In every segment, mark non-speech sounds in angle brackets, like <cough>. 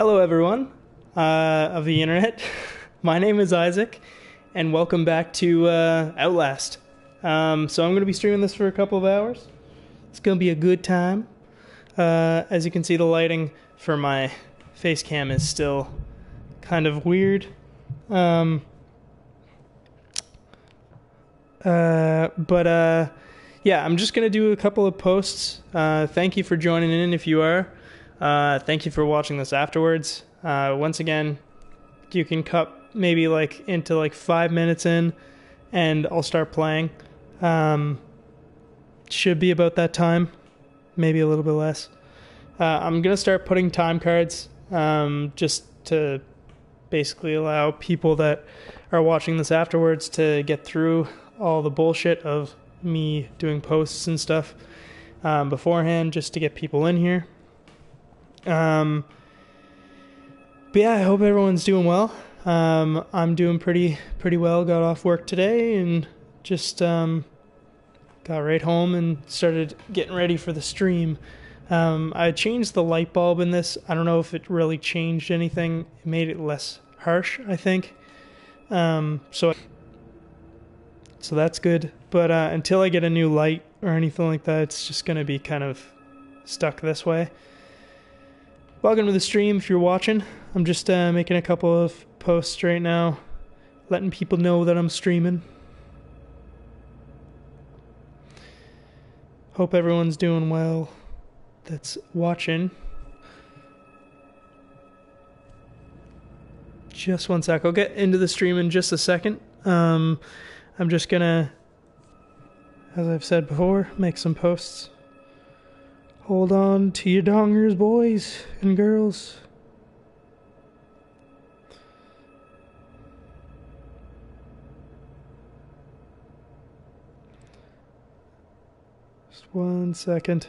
Hello, everyone uh, of the internet. <laughs> My name is Isaac, and welcome back to uh, Outlast. Um, so I'm going to be streaming this for a couple of hours. It's going to be a good time. Uh, as you can see, the lighting for my face cam is still kind of weird. Um, uh, but uh, yeah, I'm just gonna do a couple of posts. Uh, thank you for joining in if you are. Uh, thank you for watching this afterwards. Uh, once again, you can cut maybe like into like five minutes in, and I'll start playing. Um, should be about that time, maybe a little bit less. Uh, I'm gonna start putting time cards um, just to basically allow people that are watching this afterwards to get through all the bullshit of me doing posts and stuff um, beforehand just to get people in here. Um, but yeah, I hope everyone's doing well. Um, I'm doing pretty pretty well. Got off work today and just um, got right home and started getting ready for the stream. Um, I changed the light bulb in this. I don't know if it really changed anything. It made it less harsh, I think. Um, so so that's good. But uh, until I get a new light or anything like that, it's just going to be kind of stuck this way. Welcome to the stream if you're watching. I'm just uh, making a couple of posts right now, letting people know that I'm streaming. Hope everyone's doing well that's watching. Just one sec. I'll get into the stream in just a second. Um, I'm just gonna, as I've said before, make some posts. Hold on to your dongers, boys and girls. Just one second.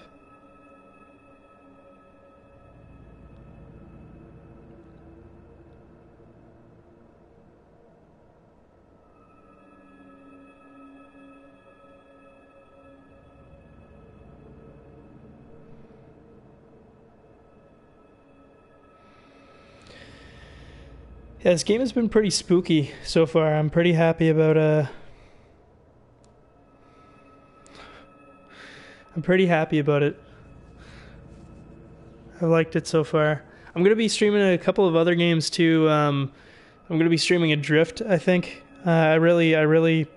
Yeah, this game has been pretty spooky so far. I'm pretty happy about uh I'm pretty happy about it. I liked it so far. I'm gonna be streaming a couple of other games too. Um, I'm gonna be streaming Adrift. I think. Uh, I really, I really,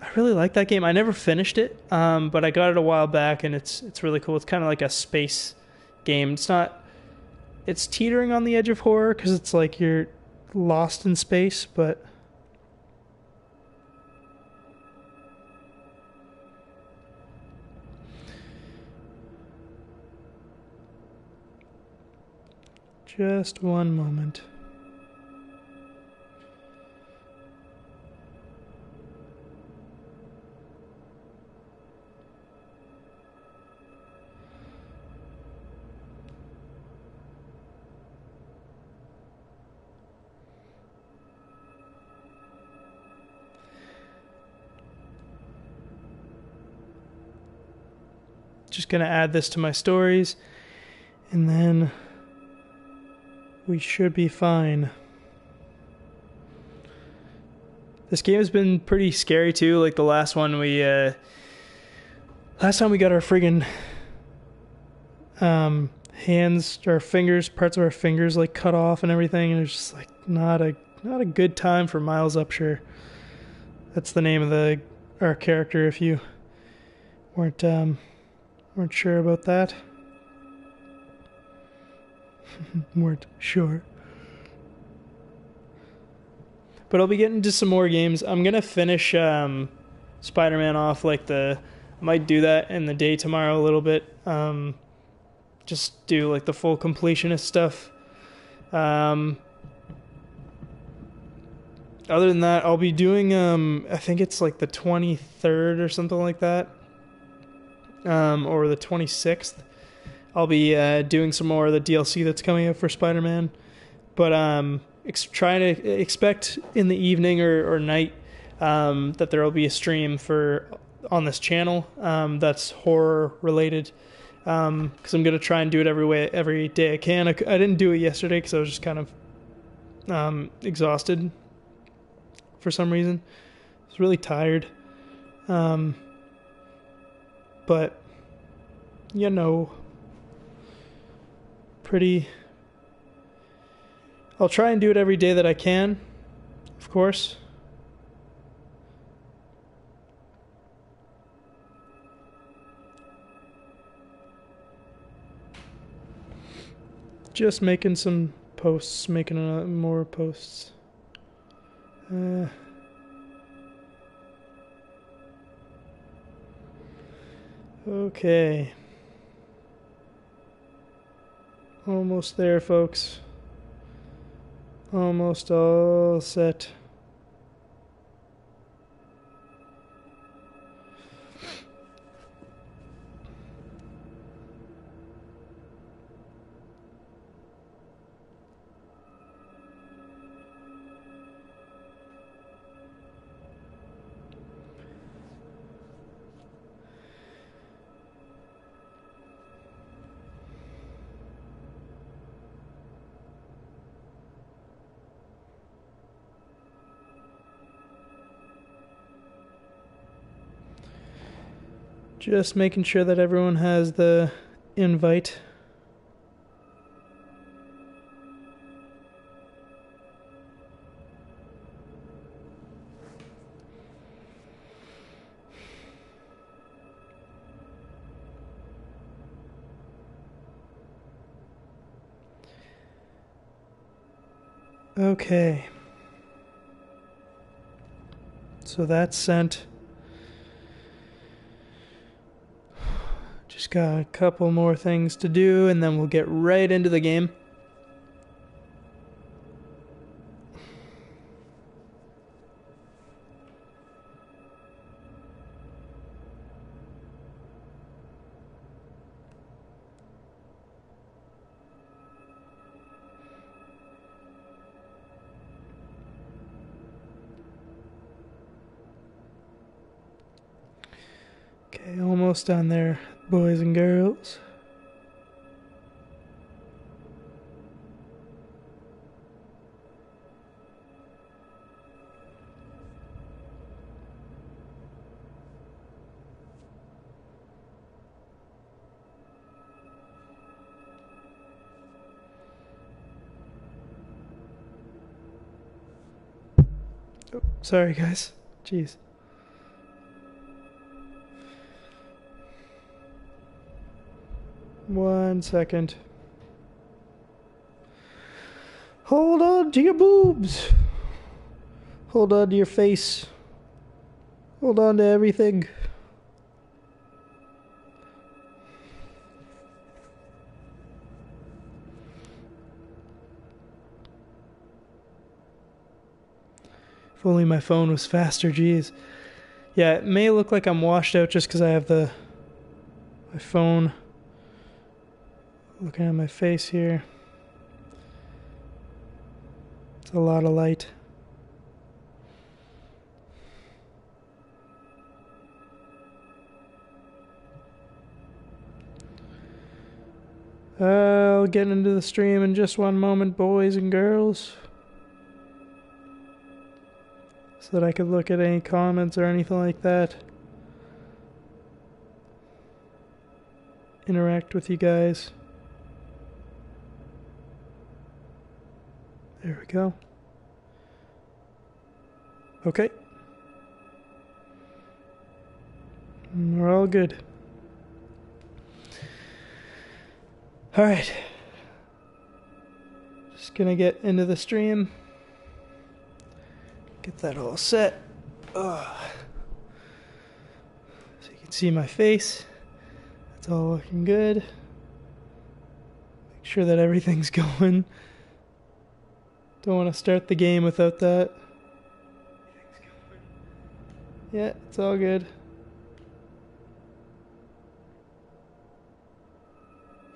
I really like that game. I never finished it, um, but I got it a while back, and it's it's really cool. It's kind of like a space game. It's not. It's teetering on the edge of horror because it's like you're lost in space, but just one moment. Just going to add this to my stories, and then we should be fine. This game has been pretty scary too. Like the last one, we uh, last time we got our friggin' um, hands, our fingers, parts of our fingers like cut off and everything, and it's just like not a not a good time for Miles Upshur. That's the name of the our character. If you weren't um, weren't sure about that. <laughs> weren't sure. But I'll be getting to some more games. I'm gonna finish um, Spider-Man off like the. I might do that in the day tomorrow a little bit. Um, just do like the full completionist stuff. Um, other than that, I'll be doing. Um, I think it's like the 23rd or something like that um, or the 26th. I'll be uh, doing some more of the DLC that's coming up for Spider Man. But um, ex- trying to expect in the evening or, or night um, that there will be a stream for on this channel um, that's horror related. because um, I'm gonna try and do it every way every day I can. I, I didn't do it yesterday because I was just kind of um, exhausted for some reason. I was really tired, um, but you know, pretty. I'll try and do it every day that I can, of course. Just making some posts, making more posts. Uh, okay. Almost there, folks. Almost all set. Just making sure that everyone has the invite. Okay. So that's sent. Just got a couple more things to do, and then we'll get right into the game. Almost done there boys and girls. Oh, sorry, guys. Jeez. One second. Hold on to your boobs. Hold on to your face. Hold on to everything. If only my phone was faster, jeez. Yeah, it may look like I'm washed out just because I have the my phone looking at my face here. It's a lot of light. I'll get into the stream in just one moment, boys and girls. So that I could look at any comments or anything like that. Interact with you guys. There we go. Okay. We're all good. All right. Just gonna get into the stream. Get that all set. Ugh. So you can see my face. It's all looking good. Make sure that everything's <laughs> going. Don't want to start the game without that. Yeah, it's all good.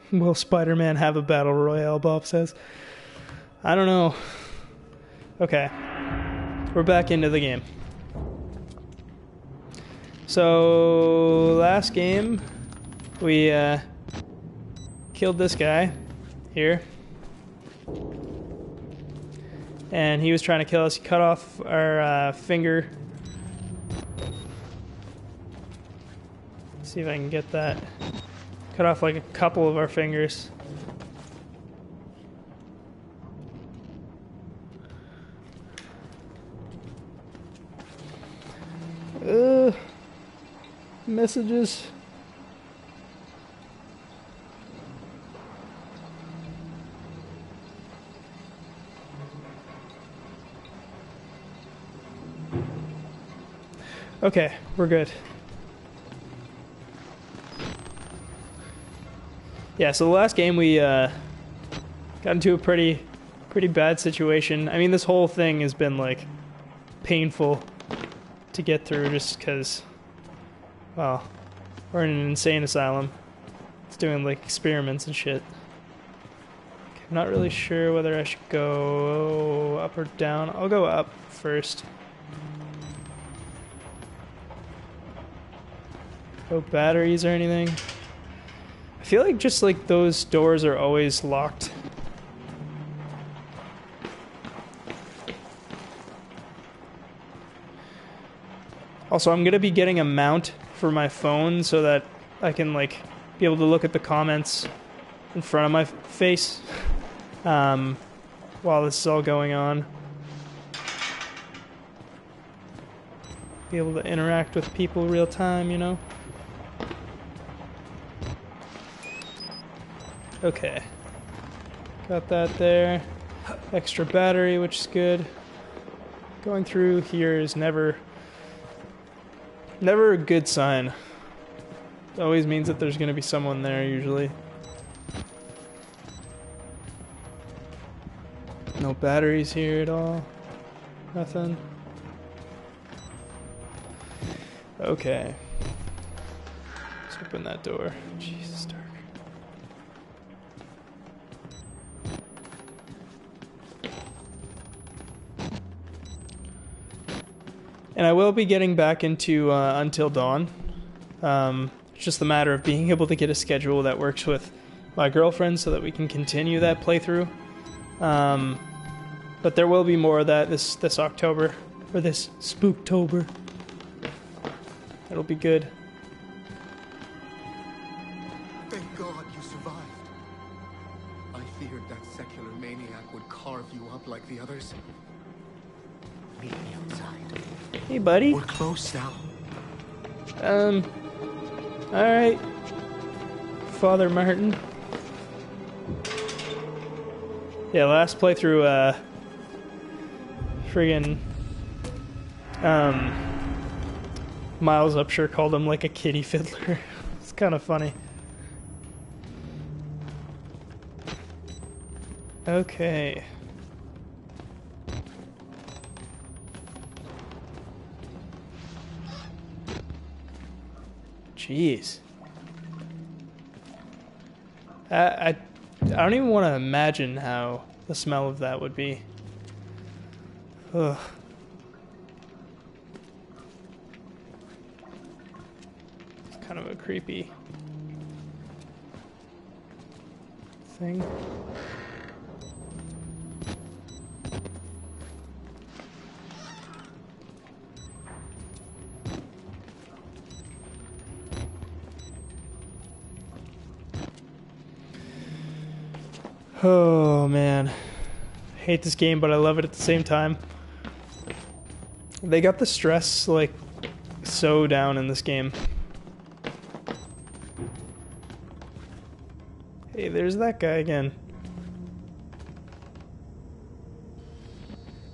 <laughs> Will Spider Man have a battle royale? Bob says. I don't know. Okay. We're back into the game. So, last game, we uh, killed this guy here. And he was trying to kill us. He cut off our uh, finger. Let's see if I can get that. Cut off like a couple of our fingers. Uh, messages. Okay, we're good. Yeah, so the last game we uh, got into a pretty pretty bad situation. I mean, this whole thing has been like painful to get through just because, well, we're in an insane asylum. It's doing like experiments and shit. Okay, I'm not really sure whether I should go up or down. I'll go up first. No batteries or anything. I feel like just like those doors are always locked. Also, I'm gonna be getting a mount for my phone so that I can like be able to look at the comments in front of my face um, while this is all going on. Be able to interact with people real time, you know. Okay. Got that there. Extra battery, which is good. Going through here is never never a good sign. It always means that there's going to be someone there usually. No batteries here at all. Nothing. Okay. Let's open that door. Jesus, And I will be getting back into uh, Until Dawn. Um, it's just a matter of being able to get a schedule that works with my girlfriend so that we can continue that playthrough. Um, but there will be more of that this this October or this Spooktober. It'll be good. Buddy. We're close now. Um. All right, Father Martin. Yeah, last playthrough, uh, friggin', um, Miles Upshur called him like a kitty fiddler. <laughs> it's kind of funny. Okay. Jeez. I, I, I don't even want to imagine how the smell of that would be. Ugh. It's kind of a creepy thing. Oh man. I Hate this game, but I love it at the same time. They got the stress like so down in this game. Hey, there's that guy again.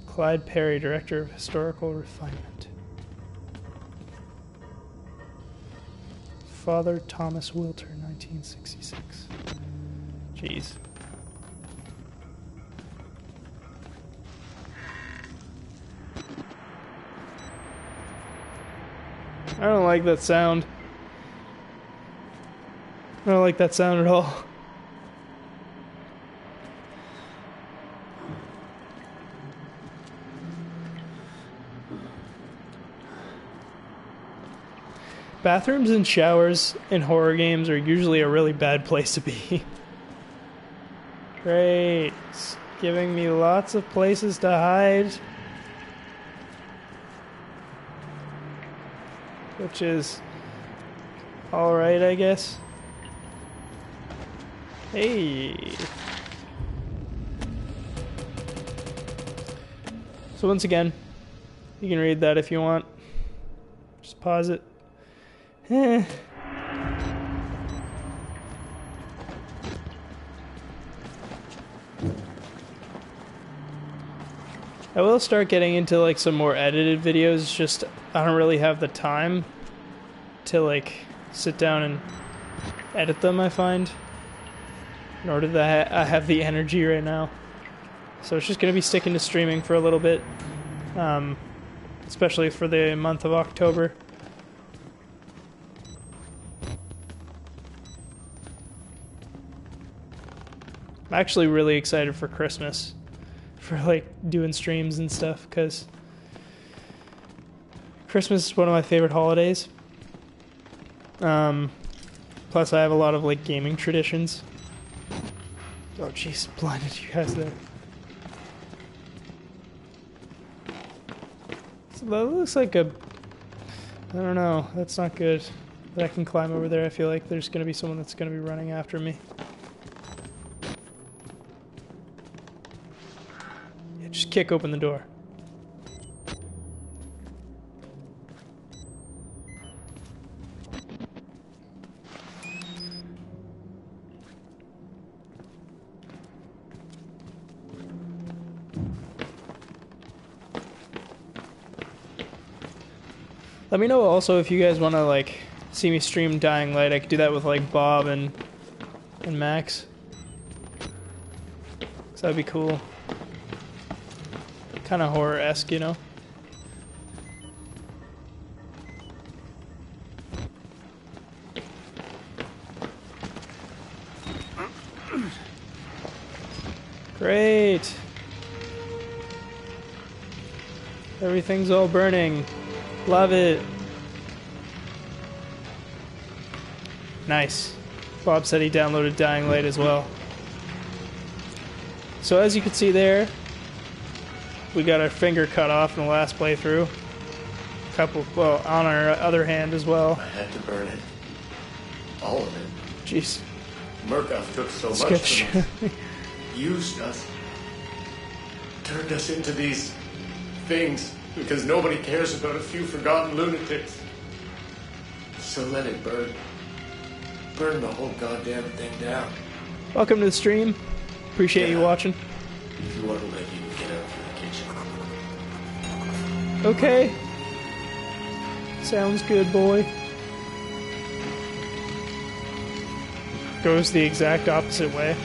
Clyde Perry, Director of Historical Refinement. Father Thomas Wilter, 1966. Jeez. I don't like that sound. I don't like that sound at all. Bathrooms and showers in horror games are usually a really bad place to be. <laughs> Great. It's giving me lots of places to hide. Which is alright, I guess. Hey. So once again, you can read that if you want. Just pause it. Eh. I will start getting into like some more edited videos. Just I don't really have the time to like sit down and edit them. I find, nor do I I have the energy right now. So it's just gonna be sticking to streaming for a little bit, um, especially for the month of October. I'm actually really excited for Christmas <laughs> for like doing streams and stuff because Christmas is one of my favorite holidays. Um, plus, I have a lot of like gaming traditions. Oh, jeez, blinded you guys there. So that looks like a. I don't know. That's not good. But I can climb over there. I feel like there's gonna be someone that's gonna be running after me. Yeah, just kick open the door. Let me know also if you guys want to like see me stream Dying Light. I could do that with like Bob and and Max. So that'd be cool. Kind of horror esque, you know. Great. Everything's all burning. Love it. Nice. Bob said he downloaded Dying Light as well. So as you can see there, we got our finger cut off in the last playthrough. A Couple, well, on our other hand as well. I had to burn it. All of it. Jeez, Murkoff took so much from us. Used us. Turned us into these things because nobody cares about a few forgotten lunatics. So let it burn. Burn the whole goddamn thing down. Welcome to the stream. Appreciate you watching. If you want to let you get out for the kitchen. Okay. Sounds good, boy. Goes the exact opposite way.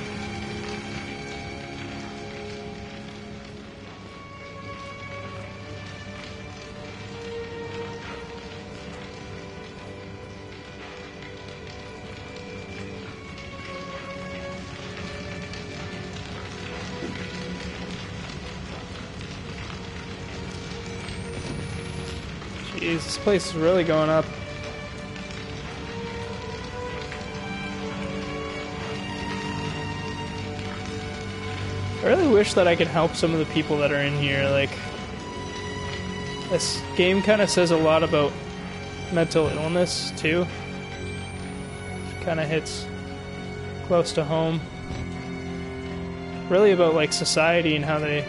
Place is really going up. I really wish that I could help some of the people that are in here. Like, this game kind of says a lot about mental illness, too. Kind of hits close to home. Really about, like, society and how they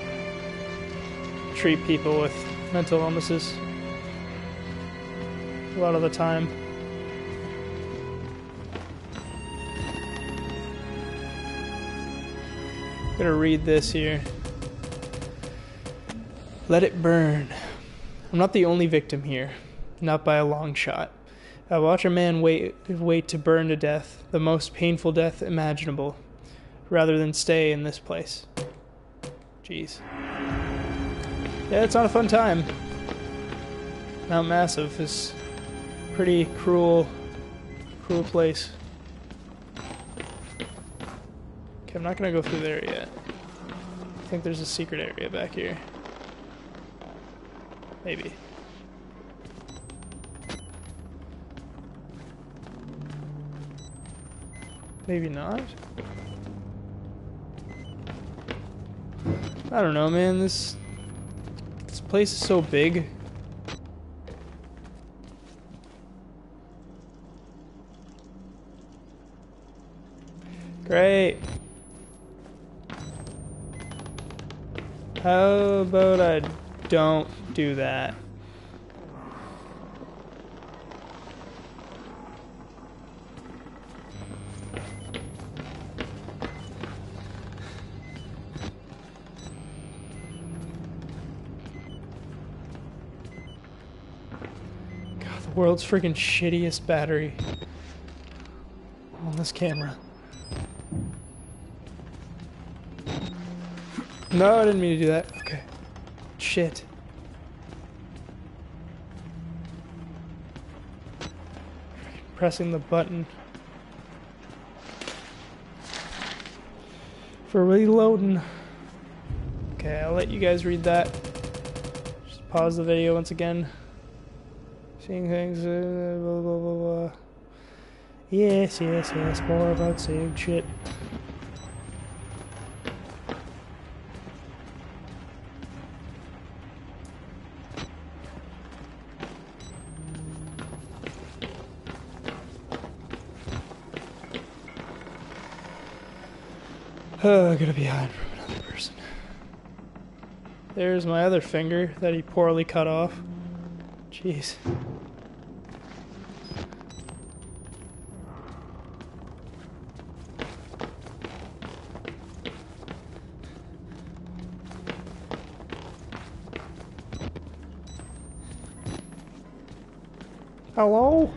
treat people with mental illnesses a lot of the time. gonna read this here. Let it burn. I'm not the only victim here, not by a long shot. I watch a man wait wait to burn to death, the most painful death imaginable, rather than stay in this place. Jeez. Yeah, it's not a fun time. Mount Massive is pretty cruel, cruel place. Okay, I'm not gonna go through there yet. I think there's a secret area back here. Maybe. Maybe not. I don't know, man. This this place is so big. Great. How about I don't do that? God, the world's freaking shittiest battery on this camera. No, I didn't mean to do that. Okay. Shit. Pressing the button for reloading. Okay, I'll let you guys read that. Just pause the video once again. Seeing things, uh, blah, blah, blah, blah. Yes, yes, yes, more about seeing shit. Oh, I gotta be hiding from another person. There's my other finger that he poorly cut off. Jeez. Hello?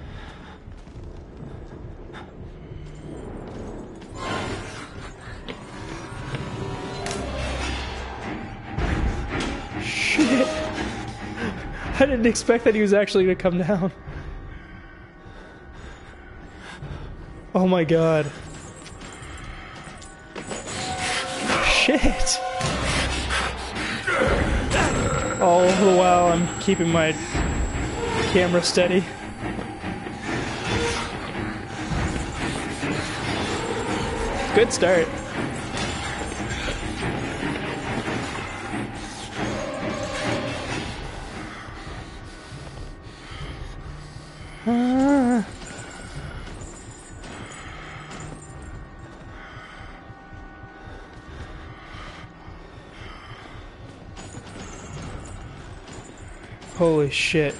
Didn't expect that he was actually going to come down. Oh my god. Shit. Oh, All the while I'm keeping my camera steady. Good start. Shit.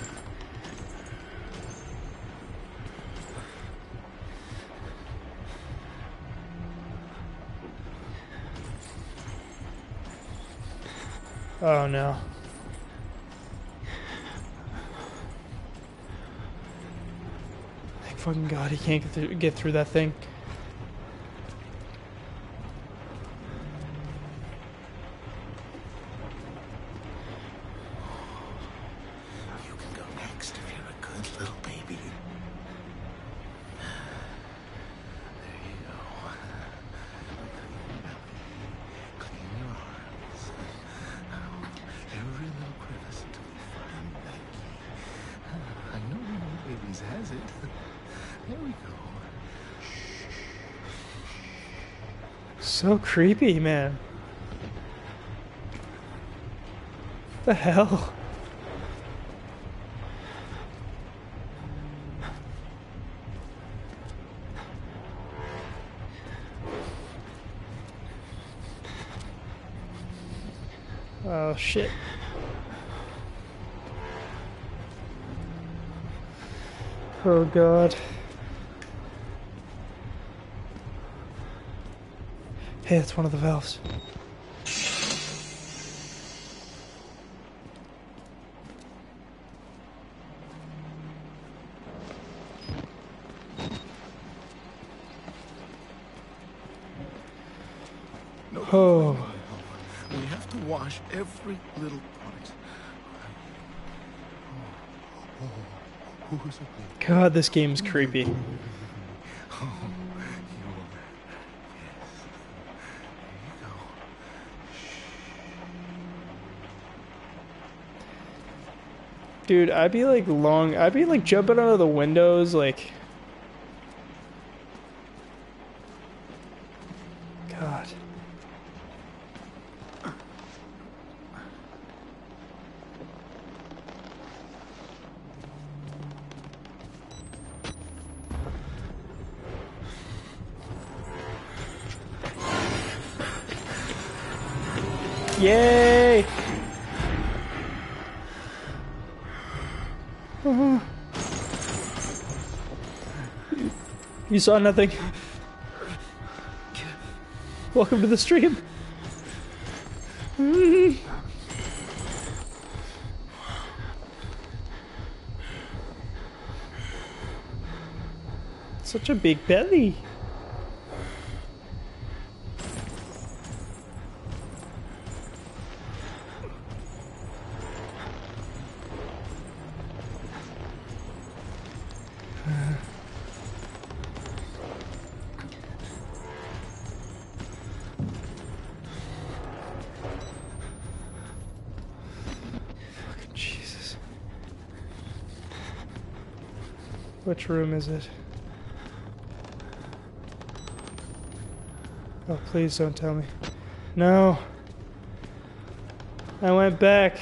Oh no. Thank fucking god he can't get through, get through that thing. Creepy, man. What The hell? Oh shit. Oh god. Hey, that's one of the valves. No, Oh. We have to wash every little part. Oh, oh, who's a baby? God, this game's creepy. Dude, I'd be like long, I'd be like jumping out of the windows, like. God. Yay! You saw nothing. Welcome to the stream. Such a big belly. Which room is it? Oh, please don't tell me. No. I went back.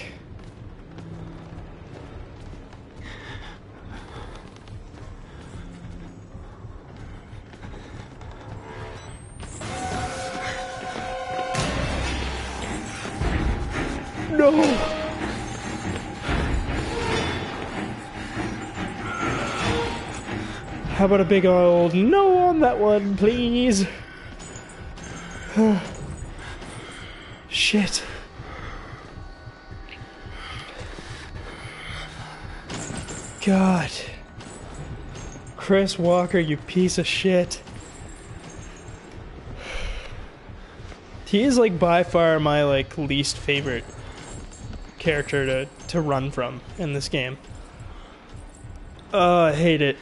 About a big old no on that one, please? <sighs> Shit. God. Chris Walker, you piece of shit. He is like by far my like least favorite character to, to run from in this game. Oh, I hate it.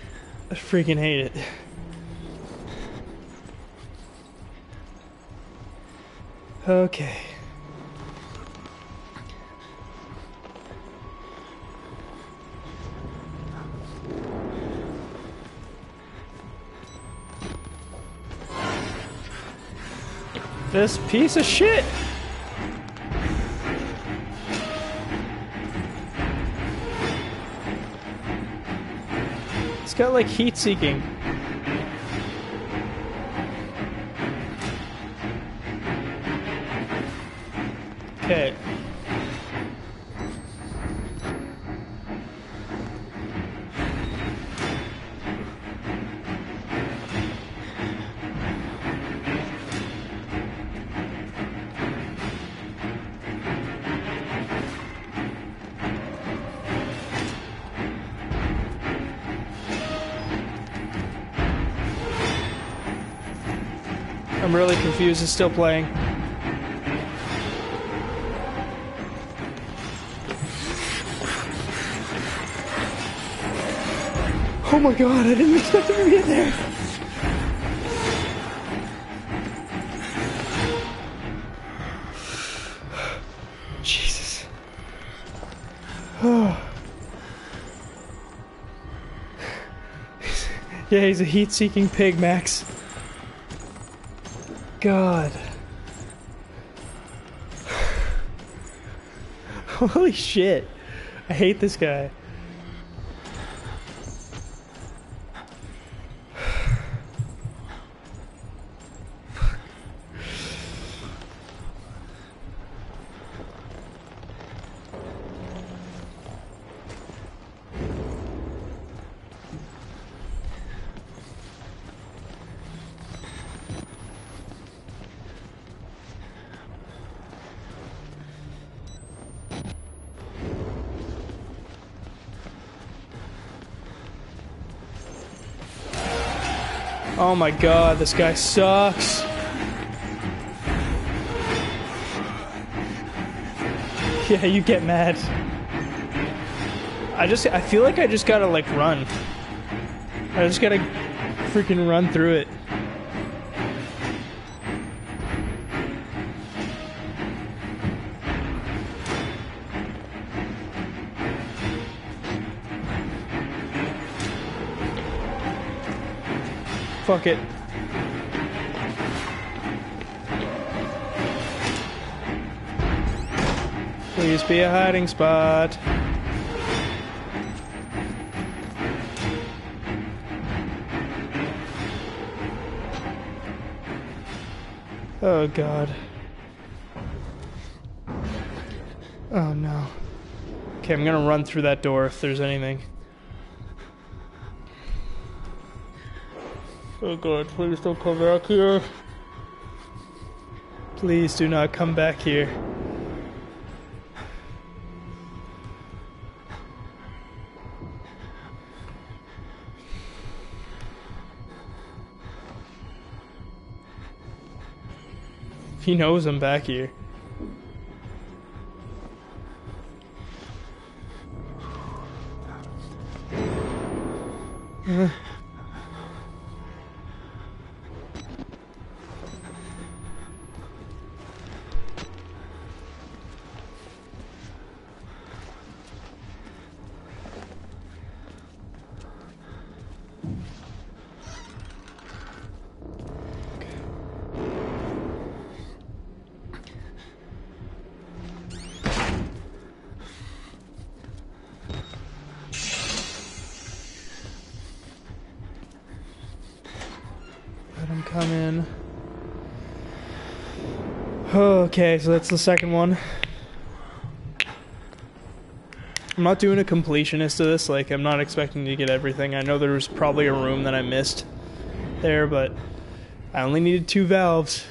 I freaking hate it. Okay. This piece of shit! Got like heat seeking. Okay. Confused. It's still playing. Oh my god, I didn't expect him to be in there. Jesus. <sighs> yeah, he's a heat seeking pig, Max. God. <sighs> Holy shit. I hate this guy. Oh my god, this guy sucks. Yeah, you get mad. I just, I feel like I just gotta like run. I just gotta freaking run through it. Fuck it. Please be a hiding spot. Oh god. Oh no. Okay, I'm gonna run through that door if there's anything. God, please don't come back here. Please do not come back here. He knows I'm back here. Okay, so that's the second one. I'm not doing a completionist to this, like, I'm not expecting to get everything. I know there was probably a room that I missed there, but I only needed two valves.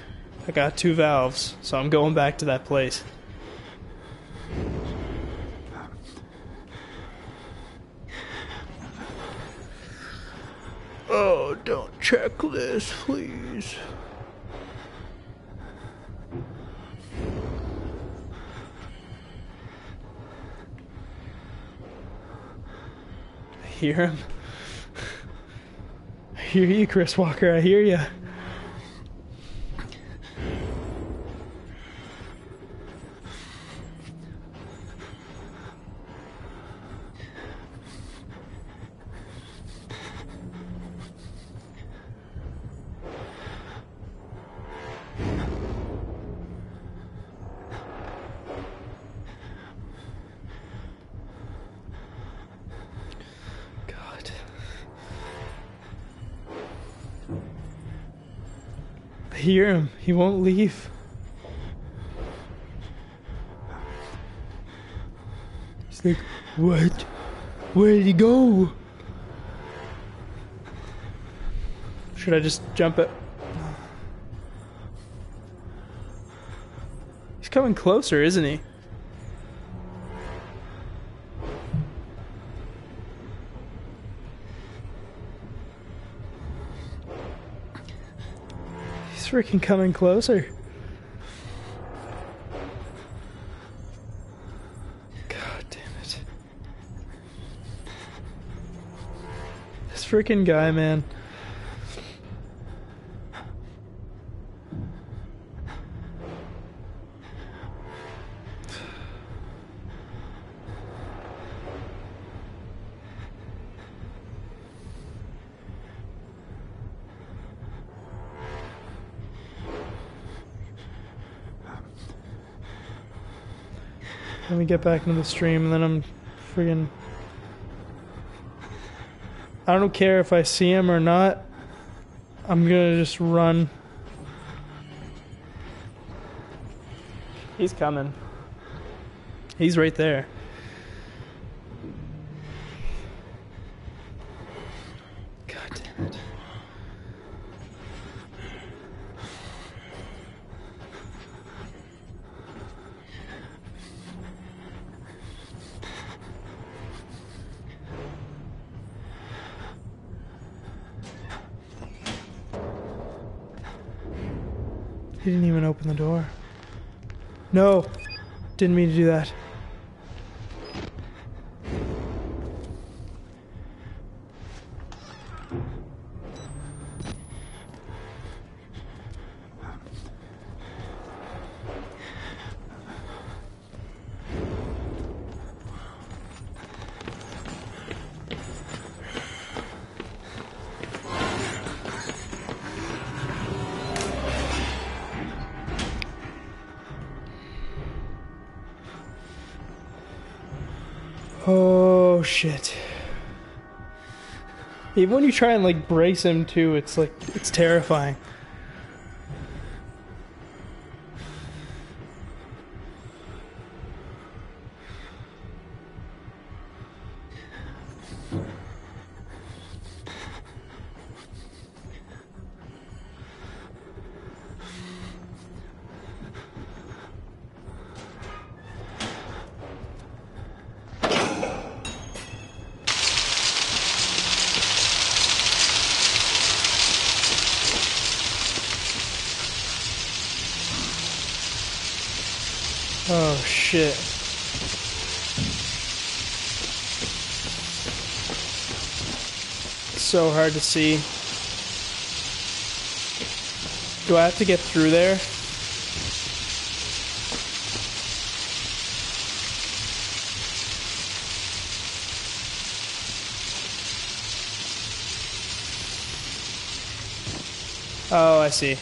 I got two valves, so I'm going back to that place. Oh, don't check this, please. I hear him. I hear you, Chris Walker. I hear you. Won't leave. He's like, what? Where did he go? Should I just jump it? He's coming closer, isn't he? Freaking coming closer. God damn it. This freaking guy, man. Get back into the stream and then I'm friggin' I don't care if I see him or not. I'm gonna just run. He's coming. He's right there. Open the door. No! Didn't mean to do that. Even when you try and like brace him too, it's like it's terrifying. Oh shit. So hard to see. Do I have to get through there? Oh, I see.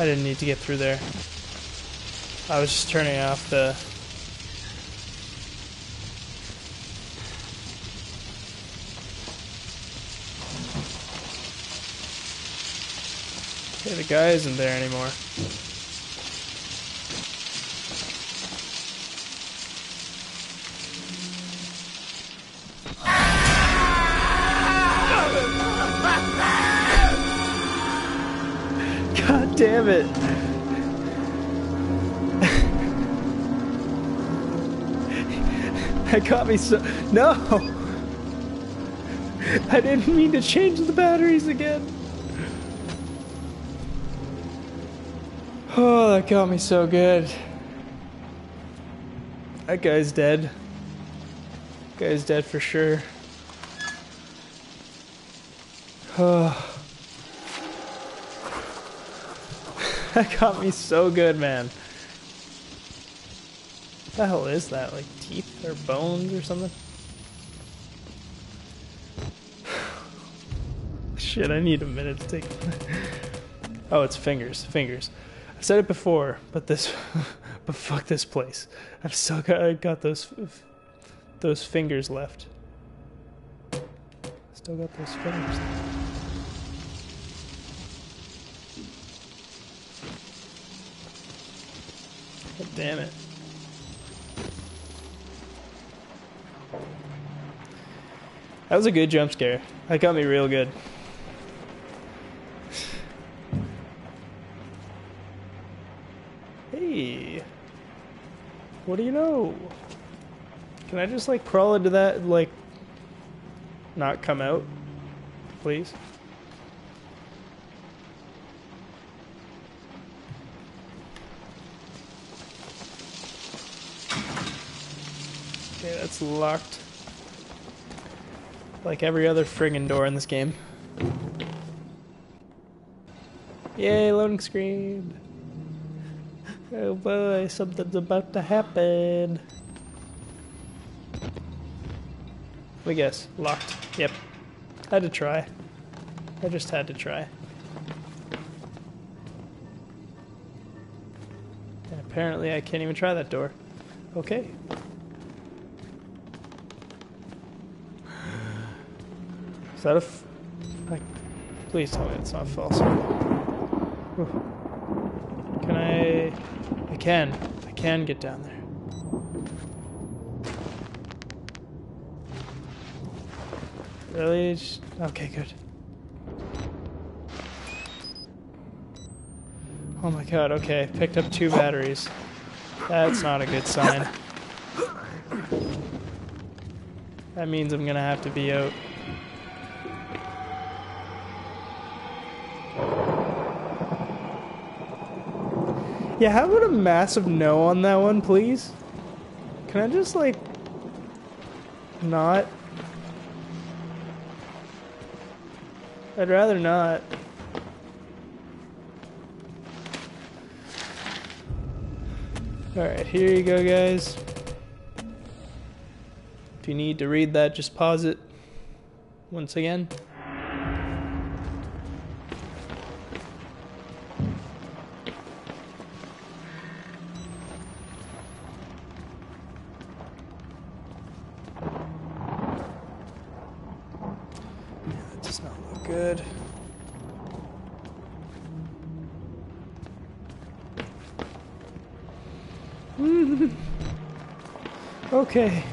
I didn't need to get through there. I was just turning off the. Okay, the guy isn't there anymore. God damn it. <laughs> That got me so. No! I didn't mean to change the batteries again. Oh, that got me so good. That guy's dead. Guy's dead for sure. Oh. <laughs> that got me so good, man. What the hell is that? Like teeth or bones or something? <sighs> Shit, I need a minute to take. <laughs> oh, it's fingers. Fingers. I said it before, but this, <laughs> but fuck this place. I've still got, I got those, those fingers left. Still got those fingers. God damn it. That was a good jump scare. That got me real good. Hey. Do you know? Can I just like crawl into that like not come out? Please. Okay, that's locked. Like every other friggin' door in this game. Yay, loading screen. Oh boy, something's about to happen. We guess. Locked. Yep. Had to try. I just had to try. And apparently I can't even try that door. Okay. Is that a please tell me it's not false. Ooh. Can I... Can. Get down there. Really? Okay, good. Oh my god, okay. Picked up two batteries. That's not a good sign. That means I'm gonna have to be out. Yeah, how about a massive no on that one, please? Can I just, like, not? I'd rather not. Alright, here you go, guys. If you need to read that, just pause it once again. Okay.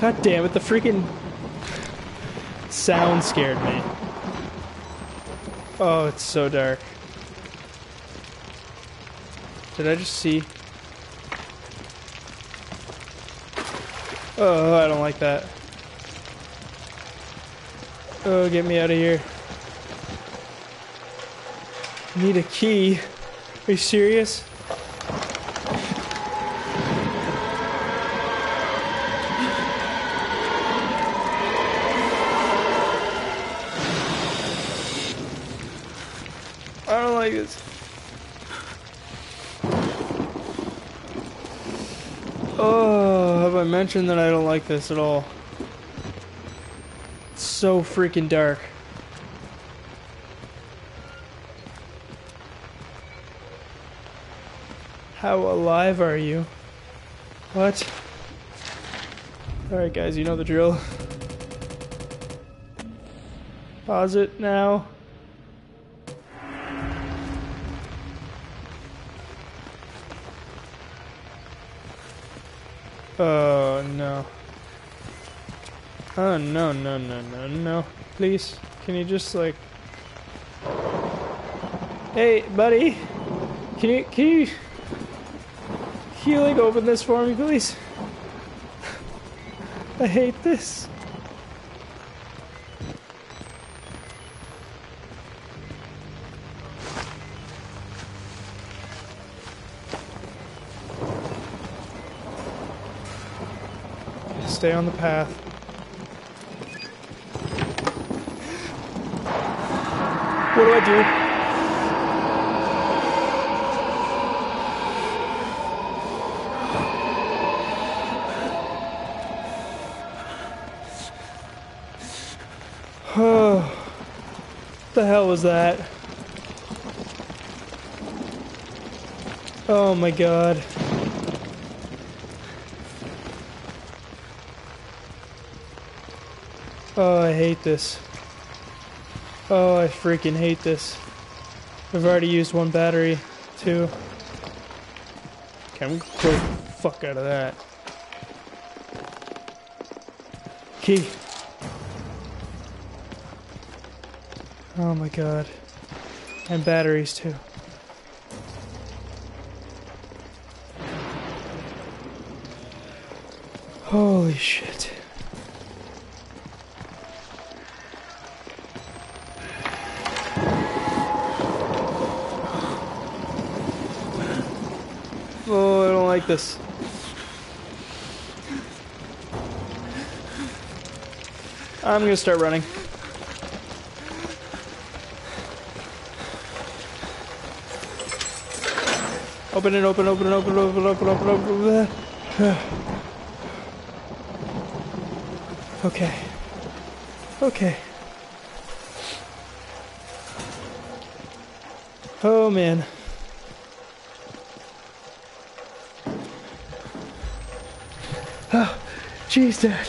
God damn it, the freaking sound scared me. Oh, it's so dark. Did I just see? Oh, I don't like that. Oh, get me out of here. Need a key. Are you serious? Mentioned that I don't like this at all? It's so freaking dark. How alive are you? What? Alright, guys, you know the drill. Pause it now. Oh no. Oh no no no no no. Please, can you just like Hey buddy Can you can you Can you like open this for me please? <laughs> I hate this. Stay on the path. What do I do? <sighs> the hell was that? Oh my god. Oh, I hate this. Oh, I freaking hate this. I've already used one battery, too. Okay, I'm gonna close the fuck out of that. Key. Oh my god. And batteries, too. Holy shit. Like this. I'm gonna start running. Open it, open, open, open, open, open, open, open. Okay. Okay. Oh man. Dad.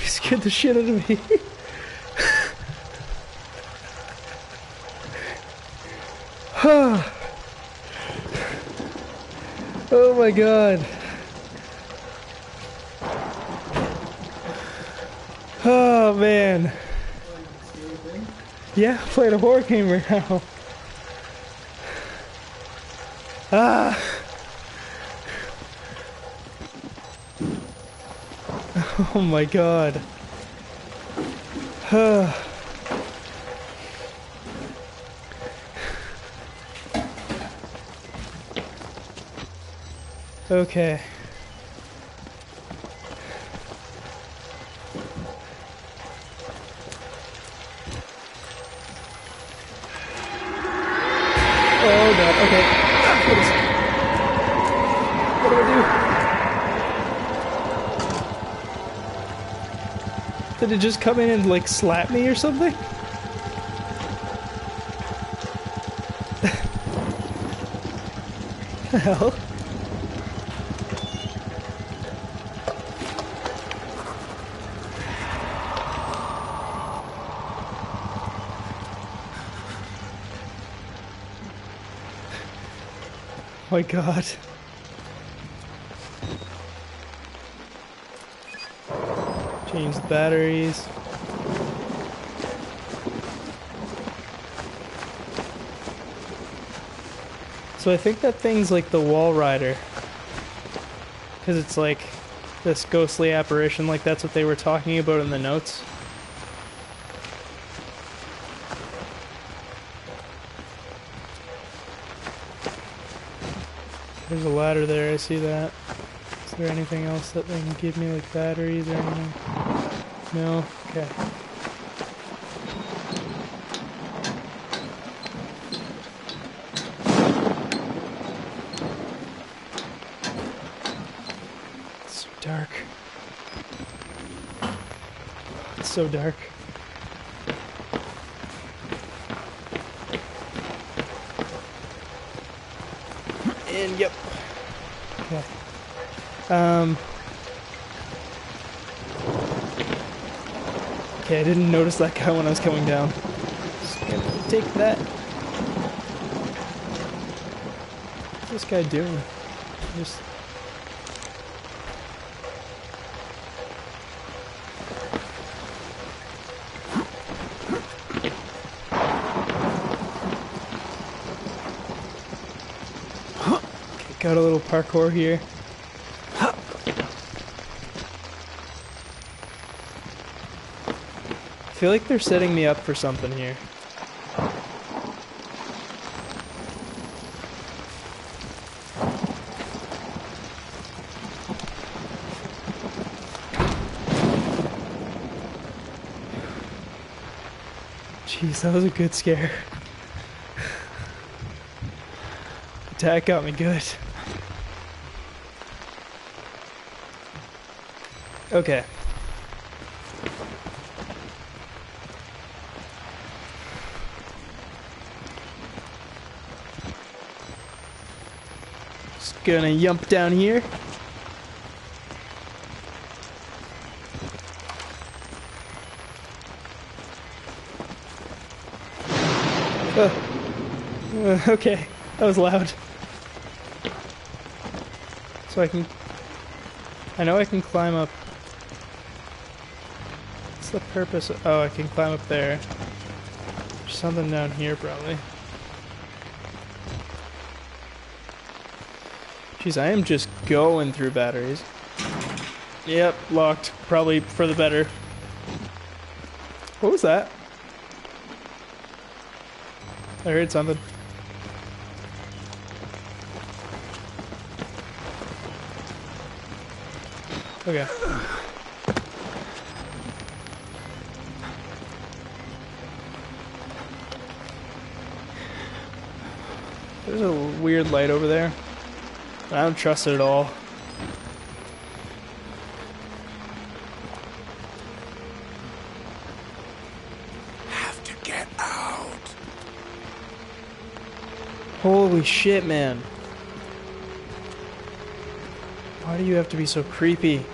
You scared the shit out of me. <sighs> oh my god. Oh man. Yeah, playing a horror game right now. Ah. Oh my god. okay. Did it just come in and like slap me or something? <laughs> the hell? my god. the batteries. So I think that thing's like the Walrider. Because it's like this ghostly apparition, like that's what they were talking about in the notes. There's a ladder there, I see that. Is there anything else that they can give me, like batteries or anything? No? Okay. It's so dark. It's so dark. And yep. Okay. Um. I didn't notice that guy when I was coming down. Just gonna take that. What's this guy doing? Just. Got a little parkour here. Feel like they're setting me up for something here. Jeez, that was a good scare. Attack got me good. Okay. Gonna yump down here. Uh, uh, okay, that was loud. So I can... I know I can climb up. What's the purpose? Of, oh, I can climb up there. There's something down here, probably. Jeez, I am just going through batteries. Yep, locked. Probably for the better. What was that? I heard something. Okay. There's a weird light over there. I don't trust it at all. Have to get out. Holy shit, man. Why do you have to be so creepy?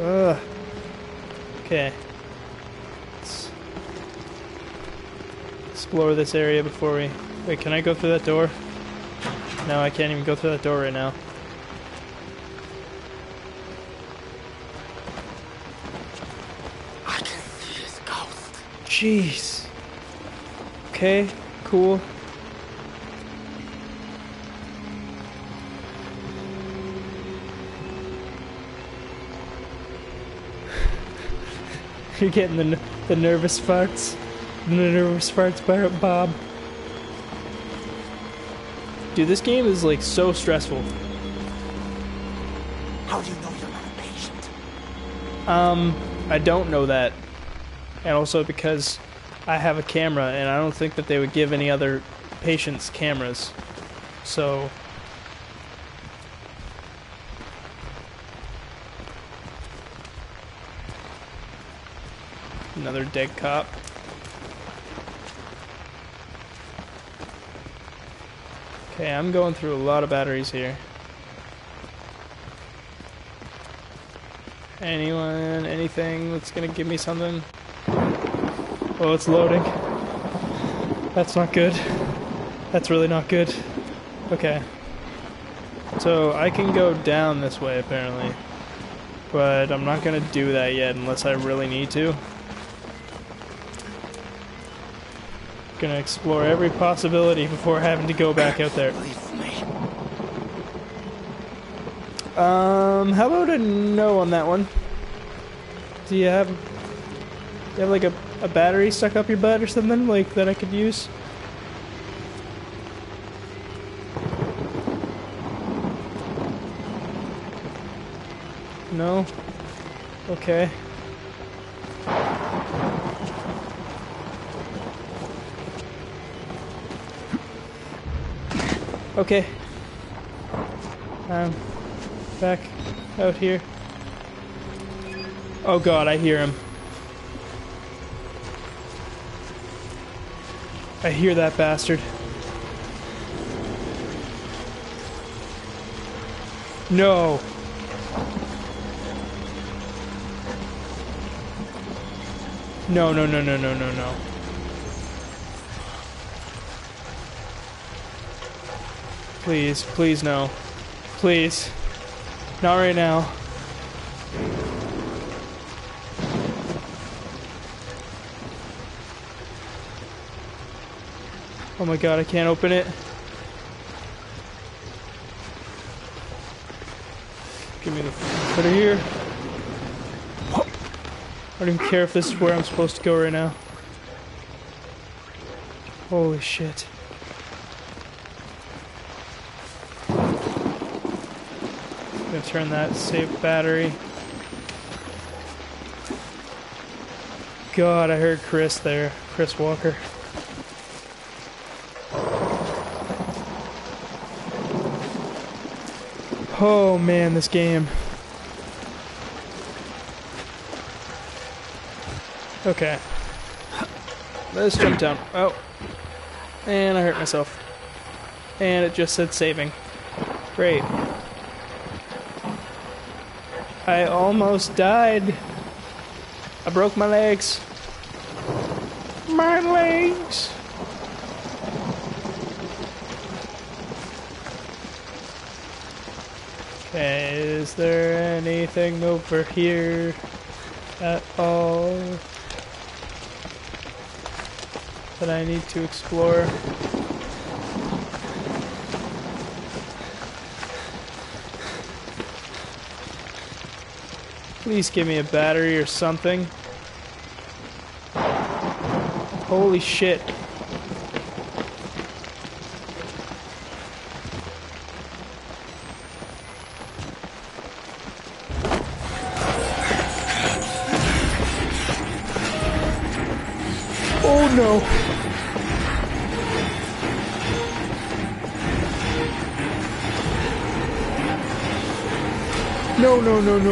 Ugh. Okay. Let's explore this area before we. Wait, can I go through that door? No, I can't even go through that door right now. I can see his ghost. Jeez. Okay, cool. <laughs> You're getting the, the nervous farts. The nervous farts, Bob. Dude, this game is like so stressful. How do you know you're not a patient? Um, I don't know that. And also because I have a camera and I don't think that they would give any other patients cameras. So another dead cop. Okay, I'm going through a lot of batteries here. Anyone, anything that's gonna give me something? Oh, it's loading. That's not good. That's really not good. Okay. So I can go down this way apparently. But I'm not gonna do that yet unless I really need to. Gonna explore every possibility before having to go back out there. Um, how about a no on that one? Do you have, do you have like a, a battery stuck up your butt or something like that I could use? No? Okay. Okay. I'm back out here. Oh god, I hear him. I hear that bastard. No. No, no, no, no, no, no, no. Please, please, no. Please. Not right now. Oh my god, I can't open it. Give me the put it here. I don't even care if this is where I'm supposed to go right now. Holy shit. Turn that save battery. God, I heard Chris there. Chris Walker. Oh man, this game. Okay. Let's jump down. Oh. And I hurt myself. And it just said saving. Great. I almost died. I broke my legs. My legs. Okay, is there anything over here at all that I need to explore? Please give me a battery or something. Holy shit.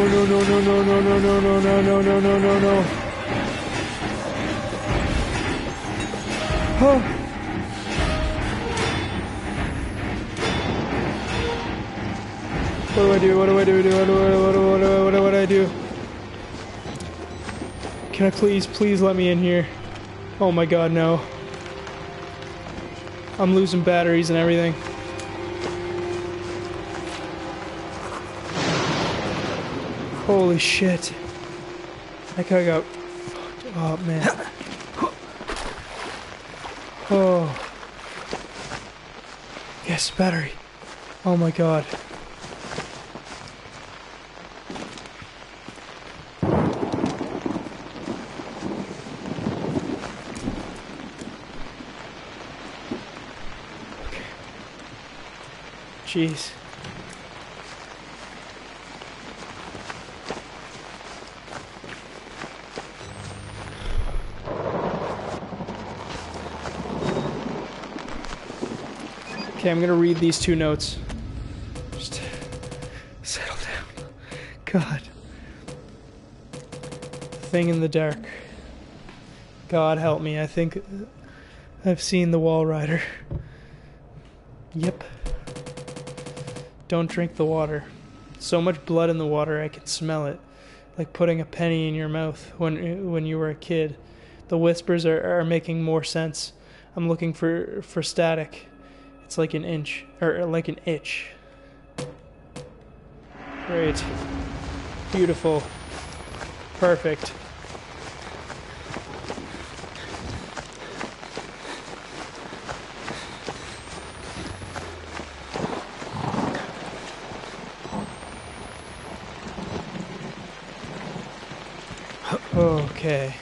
No, no, no, no, no, no, no, no, no, no, no, no, no, no. Oh. What do I do? What do I do? What do I do? What do I do? What do I, do, what do I do? Can I please, please let me in here? Oh my god, no. I'm losing batteries and everything. Holy shit. That guy got. Oh man. <coughs> Oh. Yes, battery. Oh my god. Jeez. Okay, I'm gonna read these two notes. Just settle down. God. Thing in the dark. God help me, I think I've seen the Walrider. Yep. Don't drink the water. So much blood in the water, I can smell it. Like putting a penny in your mouth when when you were a kid. The whispers are, are making more sense. I'm looking for, for static. Like an inch, or like an itch. Great. Beautiful. Perfect. Okay.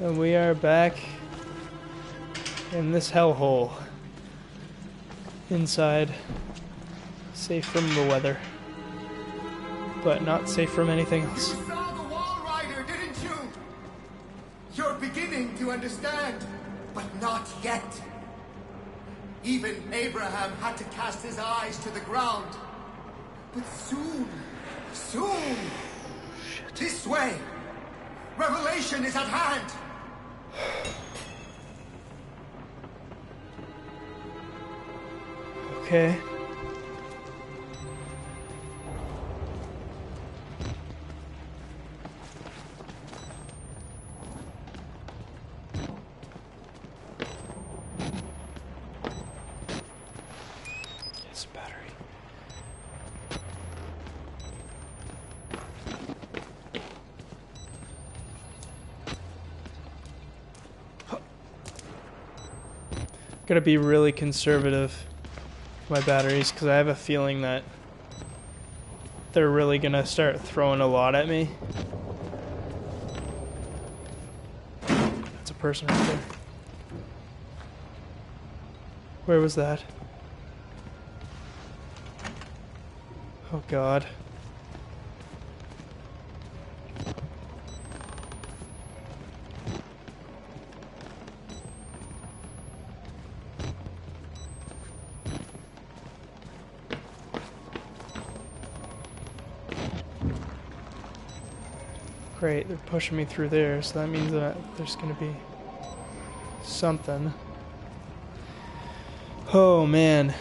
And we are back in this hellhole. Inside Safe from the weather. But not safe from anything You else. saw the Walrider, didn't you? You're beginning to understand, but not yet. Even Abraham had to cast his eyes to the ground. Gotta be really conservative my batteries because I have a feeling that they're really gonna start throwing a lot at me. That's a person right there. Where was that? Oh god. Great, they're pushing me through there, so that means that there's gonna be something. Oh man.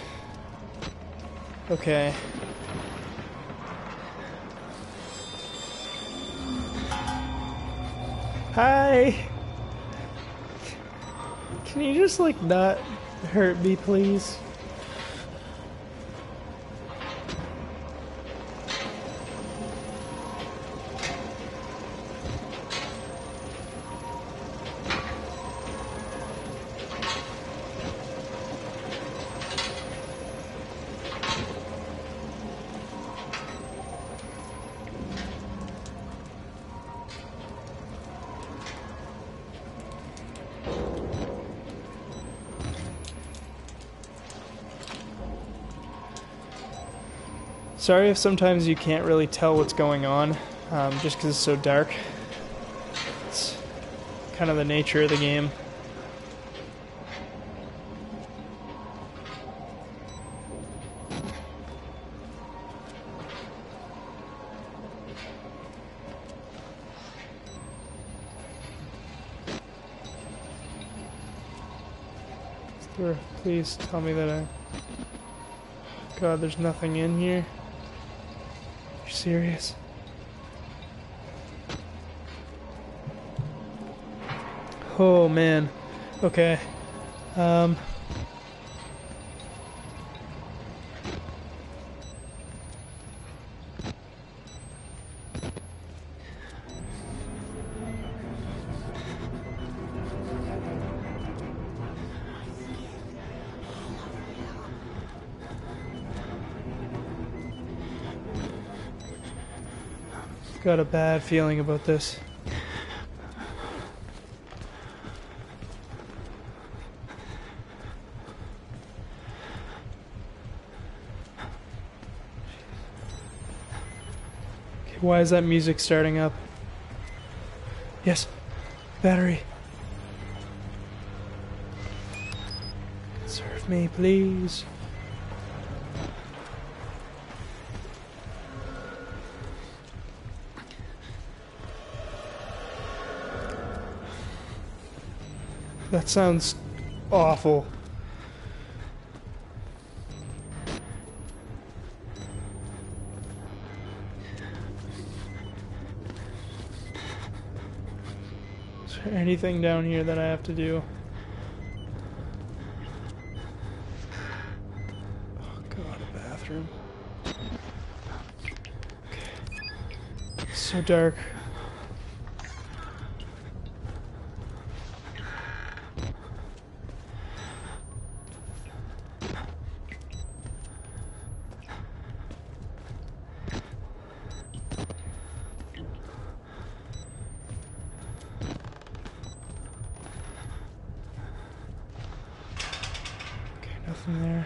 Okay. Hi! Can you just like not hurt me, please? Sorry if sometimes you can't really tell what's going on, um, just because it's so dark. It's kind of the nature of the game. Please tell me that I. God, there's nothing in here. Serious? Oh man. Okay. Um. Got a bad feeling about this. Why is that music starting up? Yes, battery. Serve me, please. That sounds awful. Is there anything down here that I have to do? Oh god, a bathroom. Okay. It's so dark. Okay, nothing there.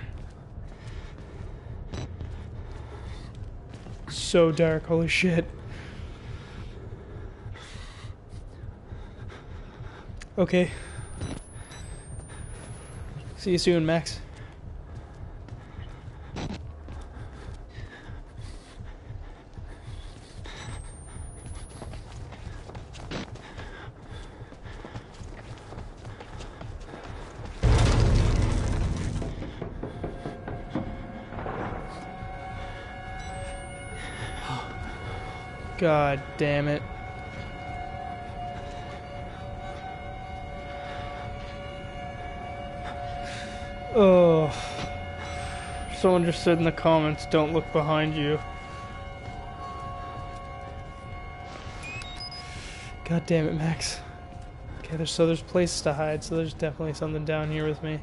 So dark. Holy shit. Okay. See you soon, Max. God damn it. Oh. Someone just said in the comments, don't look behind you. God damn it, Max. Okay, there's so there's places to hide, so there's definitely something down here with me.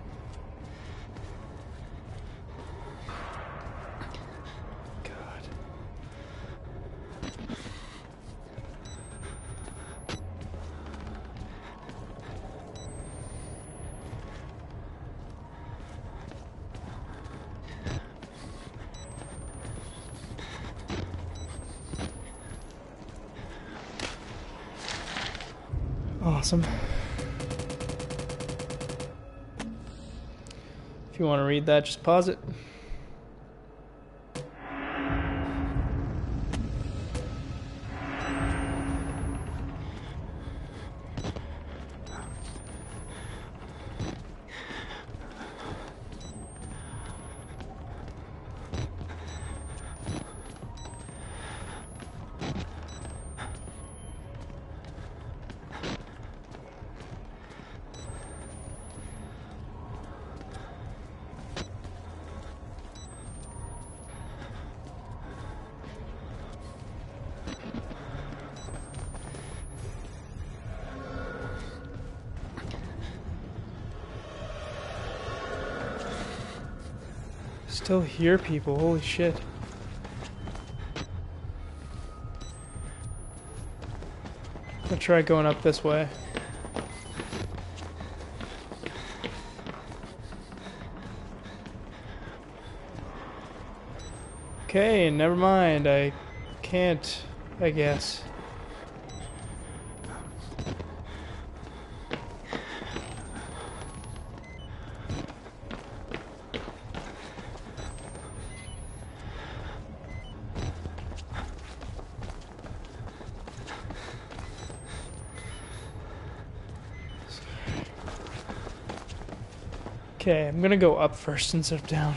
God. Awesome. If you want to read that, just pause it. Still hear people, holy shit. I'll try going up this way. Okay, never mind. I can't, I guess. Okay, I'm gonna go up first instead of down.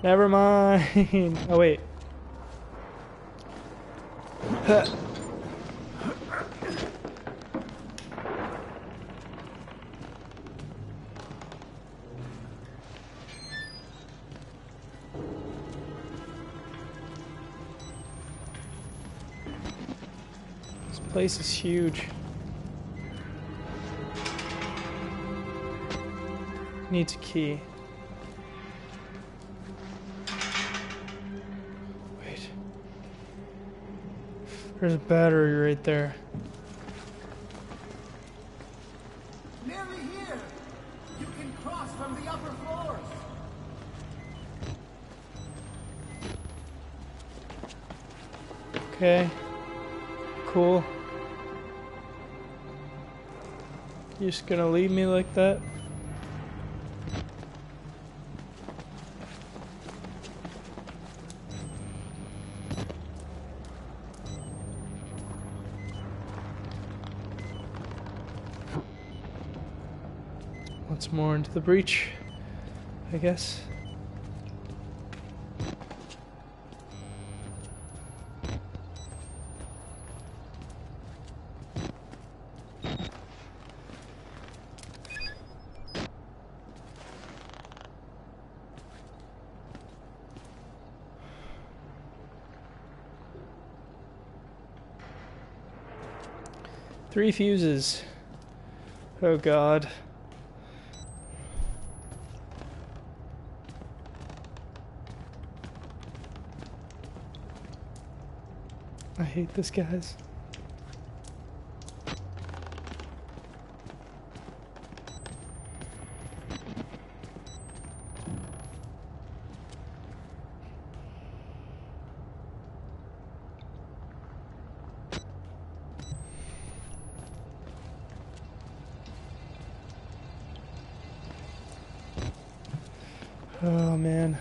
Never mind. <laughs> Oh wait. This place is huge. Needs a key. Wait. There's a battery right there. Nearly here! You can cross from the upper floors! Okay. Cool. You just gonna leave me like that? Once more into the breach, I guess. Three fuses. Oh god. hate this, guys. Oh man.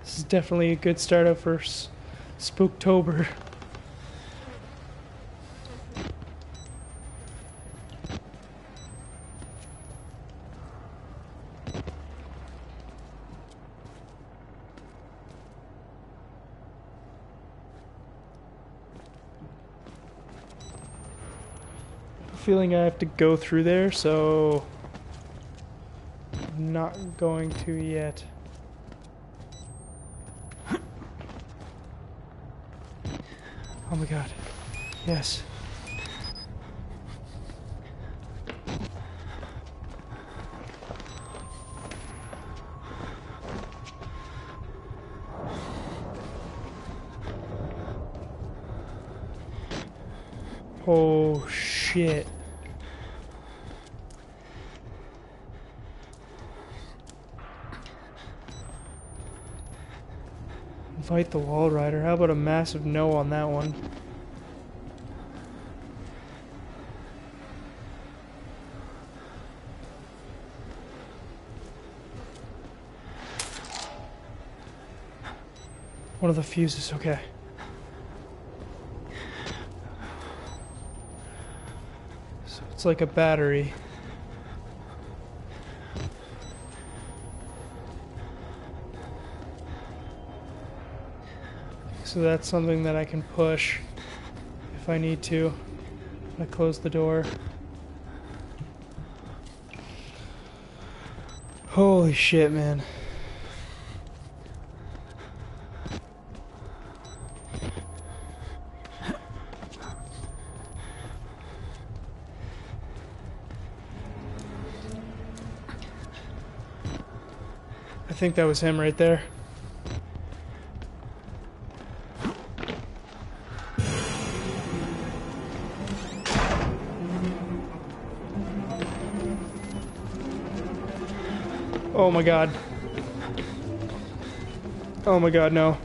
This is definitely a good startup for Spooktober. feeling I have to go through there, so I'm not going to yet. Oh my god. Yes. Oh shit. Invite the Walrider. How about a massive no on that one? One of the fuses, okay. So it's like a battery. So that's something that I can push if I need to. I'm close the door. Holy shit, man. I think that was him right there. Oh my god. Oh my god, no.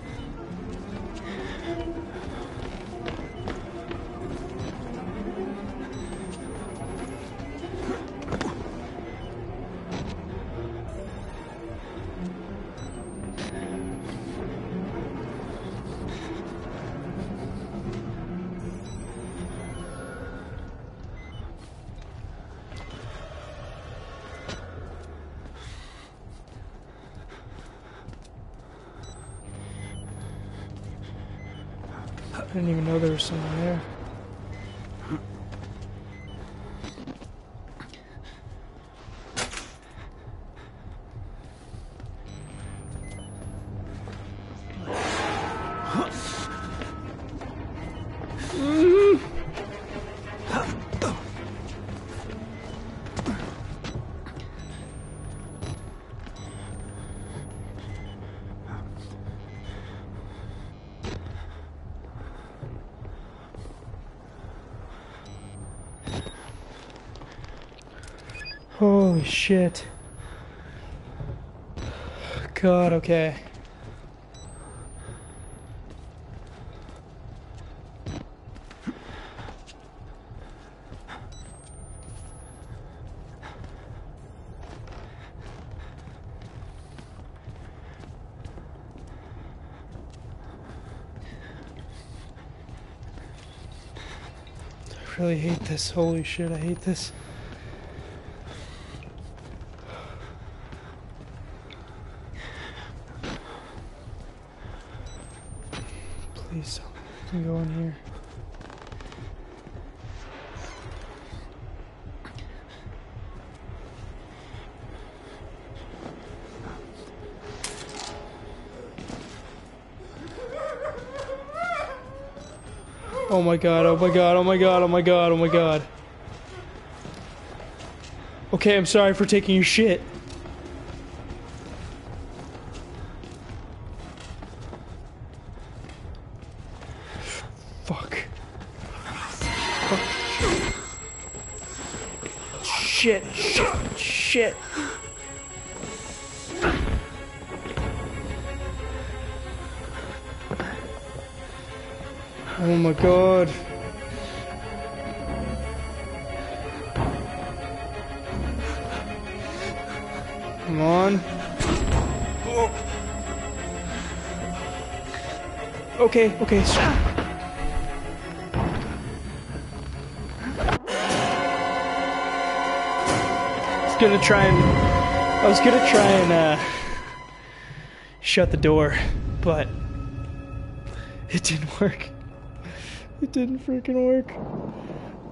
Shit. God, okay. I really hate this. Holy shit, I hate this. Please tell me I can go in here. Oh my god, oh my god, oh my god, oh my god, oh my god. Okay, I'm sorry for taking your shit. Okay, okay. I was gonna try and I was gonna try and uh, shut the door, but it didn't work. It didn't freaking work.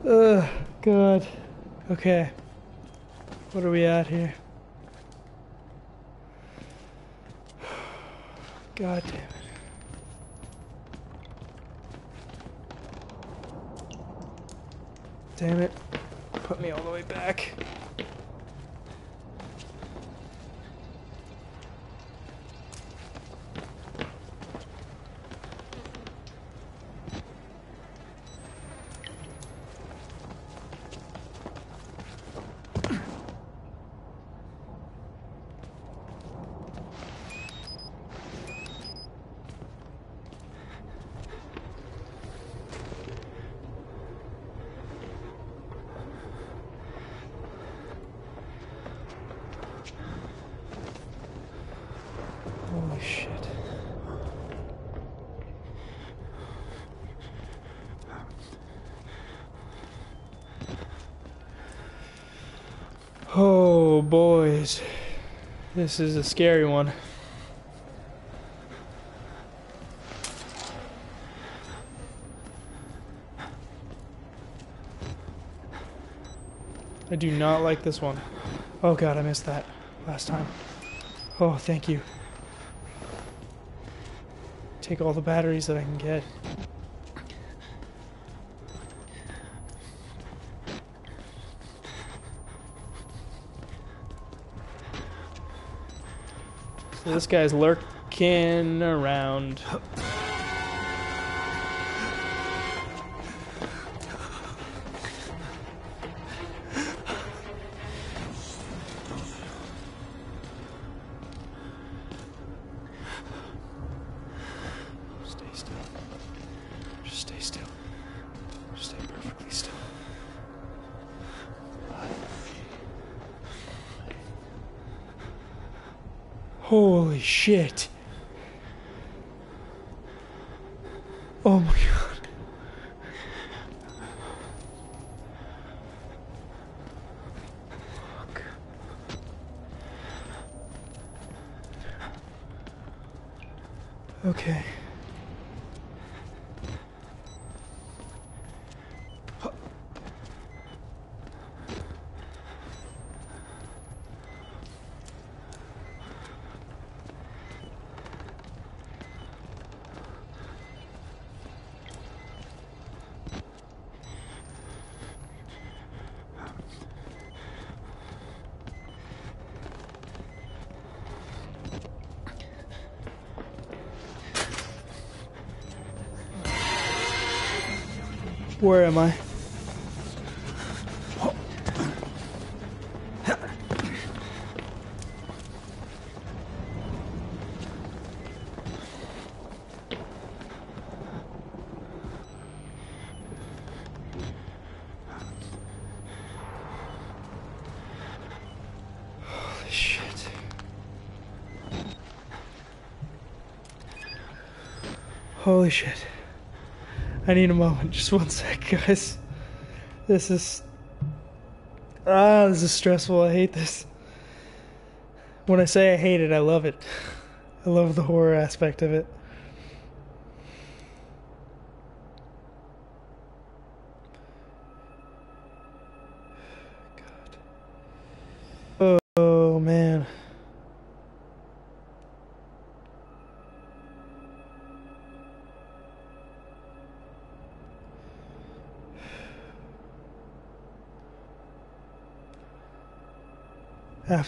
Ugh, God. Okay. What are we at here? <sighs> God. Damn it. Put me all the way back. Holy shit. Oh, boys. This is a scary one. I do not like this one. Oh god, I missed that last time. Oh, thank you. Take all the batteries that I can get. This guy's lurking around. <laughs> Where am I? Holy shit. I need a moment. <laughs> Just one sec, guys. This is. Ah, this is stressful. I hate this. When I say I hate it, I love it. <laughs> I love the horror aspect of it.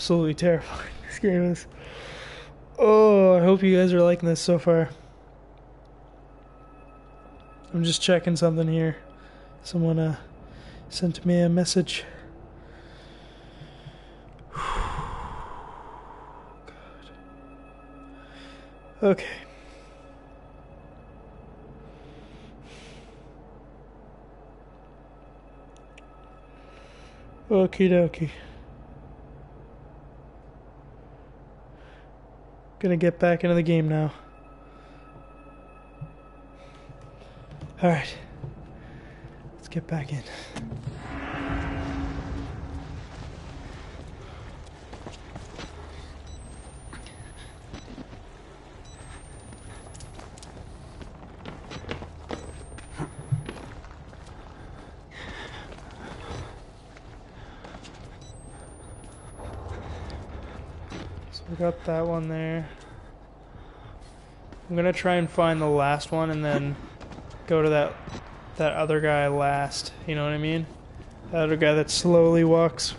Absolutely terrifying. <laughs> This game is. Oh, I hope you guys are liking this so far. I'm just checking something here. Someone uh, sent me a message. <sighs> Okay. Okie dokie. Gonna get back into the game now. Alright. Let's get back in. So we got that one there. I'm gonna try and find the last one and then go to that that other guy last. You know what I mean? That other guy that slowly walks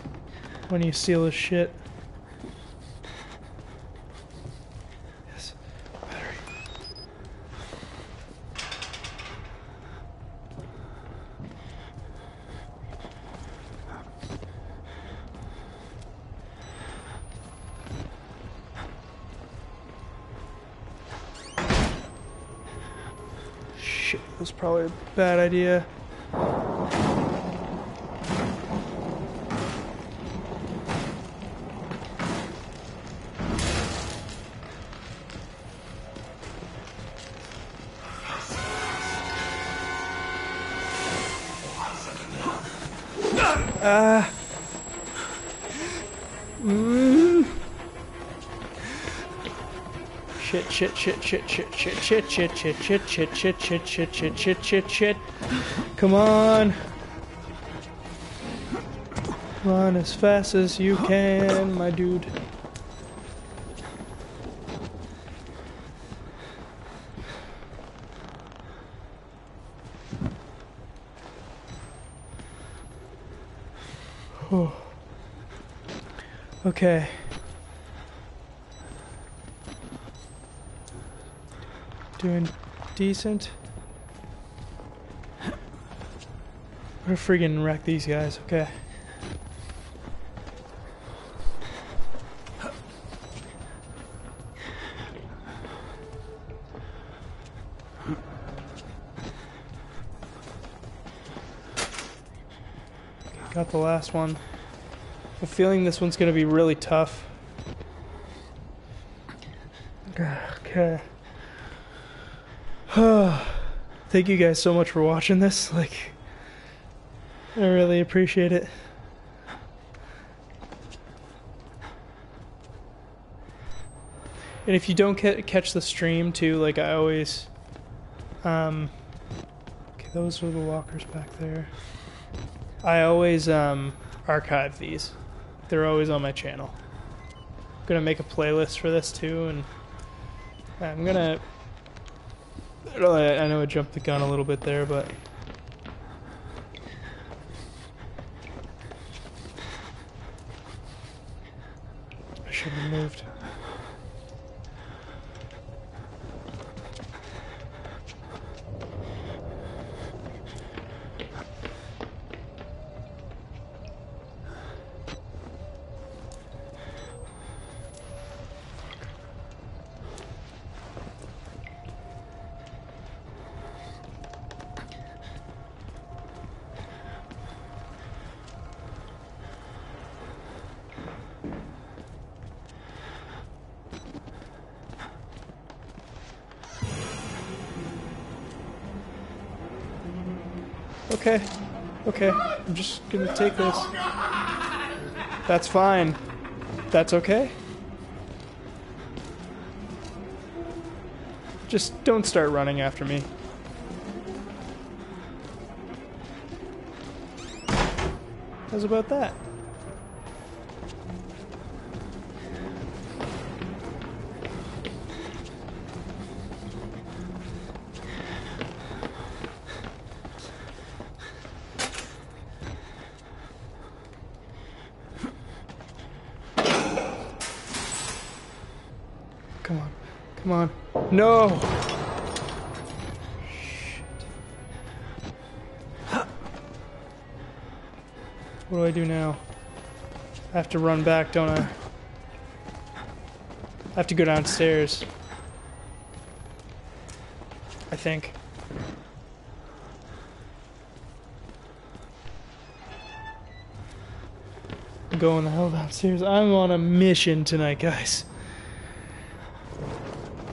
when you steal his shit. Yes. Battery. Shit, that was probably a bad idea. Shit, shit, shit, shit, shit, shit, shit, shit, shit, shit, shit, shit, shit, shit, shit, shit, shit. Come on. Run as fast as you can, my dude. Oh. Okay. Doing decent. Gonna friggin' wreck these guys, okay. Got the last one. I'm feeling this one's gonna be really tough. <sighs> Okay. Thank you guys so much for watching this. <laughs> Like, I really appreciate it. And if you don't ca- catch the stream too, like I always, um, okay, those are the lockers back there. I always um, archive these. They're always on my channel. I'm gonna make a playlist for this too, and I'm gonna. I know I jumped the gun a little bit there, but just this. That's fine. That's okay. Just don't start running after me. How's about that? No! Shit. What do I do now? I have to run back, don't I? I have to go downstairs. I think. I'm going the hell downstairs. I'm on a mission tonight, guys.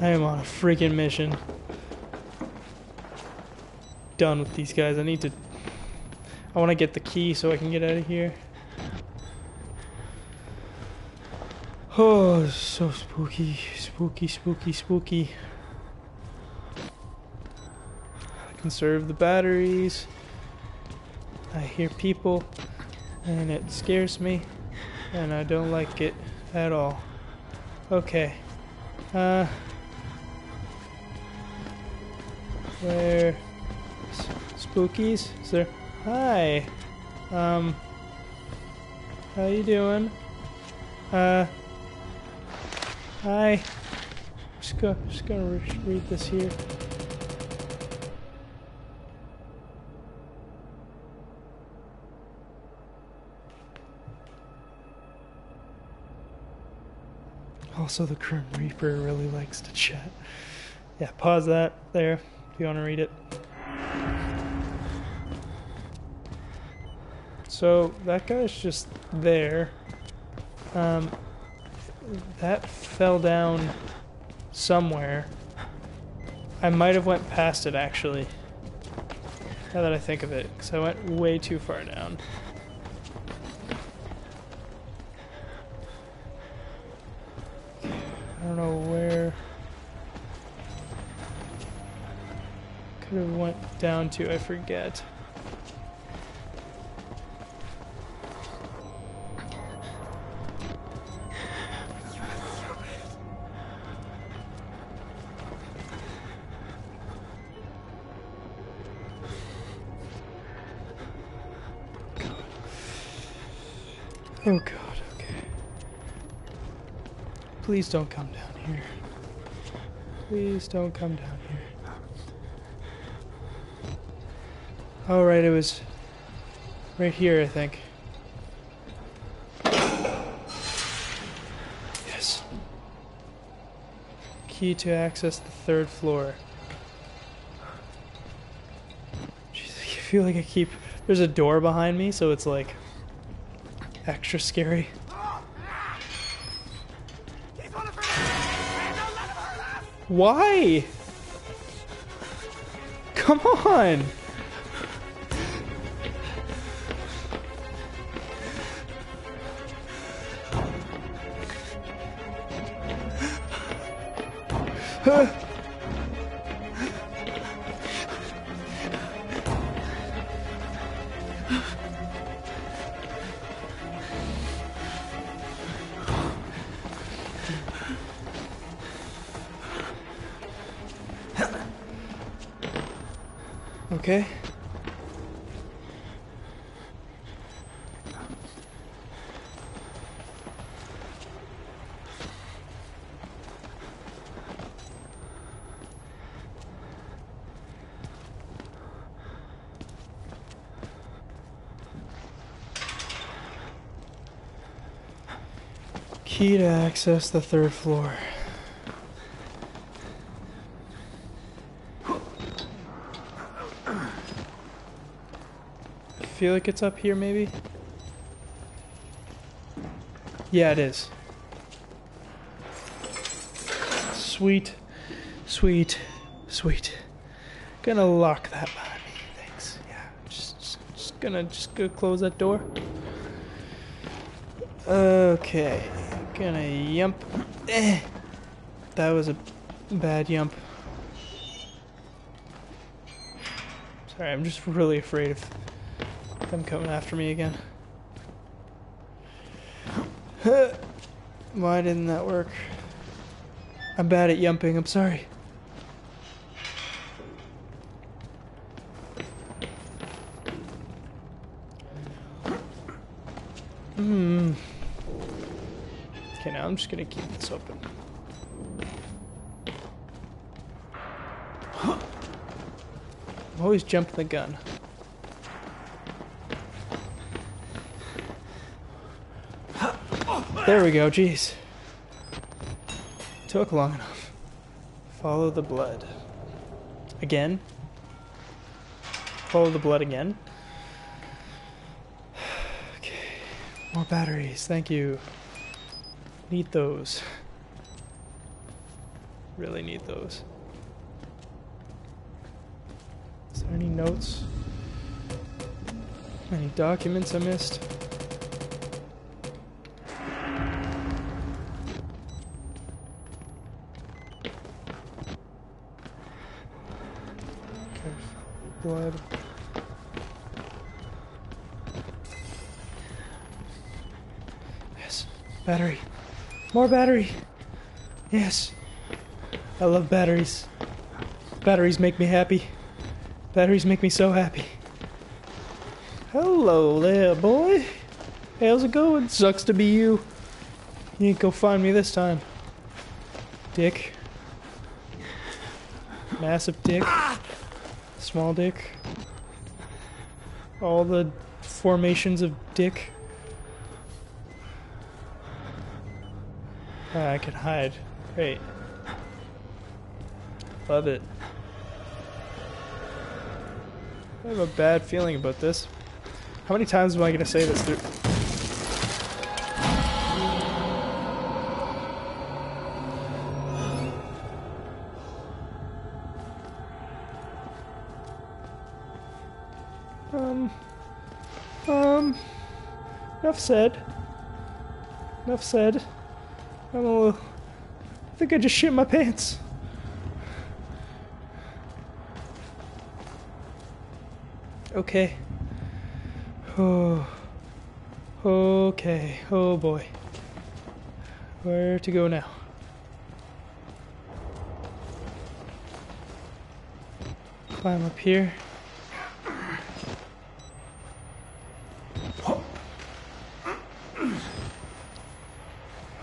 I am on a freaking mission. Done with these guys. I need to. I want to get the key so I can get out of here. Oh, so spooky, spooky, spooky, spooky. I Conserve the batteries. I hear people, and it scares me, and I don't like it at all. Okay. Uh. Where? Spookies? Is there? Hi. Um. How you doing? Uh. Hi. Just go. Just gonna re- read this here. Also, the Grim Reaper really likes to chat. Yeah, pause that there you want to read it. So that guy's just there. Um, that fell down somewhere. I might have went past it actually. Now that I think of it, because I went way too far down. Down to. I forget. Oh god, okay. Please don't come down here. Please don't come down here. Alright, it was right here, I think. Yes. Key to access the third floor. Jeez, I feel like I keep. There's a door behind me, so it's like extra scary. Why? Come on! Key to access the third floor. I feel like it's up here, maybe? Yeah, it is. Sweet, sweet, sweet. Gonna lock that behind me. Thanks. Yeah, just, just, just gonna just go close that door. Okay, gonna yump. Eh. That was a bad yump. Sorry, I'm just really afraid of them coming after me again. Why didn't that work? I'm bad at yumping, I'm sorry. Hmm. Okay, now I'm just gonna keep this open. I'm always jumping the gun. There we go, jeez. Took long enough. Follow the blood. Again? Follow the blood again? <sighs> Okay. More batteries, thank you. Need those. Really need those. Is there any notes? Any documents I missed? More battery. Yes. I love batteries. Batteries make me happy. Batteries make me so happy. Hello there, boy. How's it going? Sucks to be you. You ain't go find me this time. Dick. Massive dick. Small dick. All the formations of dick. Ah, I can hide. Great. Love it. I have a bad feeling about this. How many times am I going to say this through? Um. Um. Enough said. Enough said. I'm a little. I think I just shit my pants. Okay. Oh. Okay. Oh boy. Where to go now? Climb up here.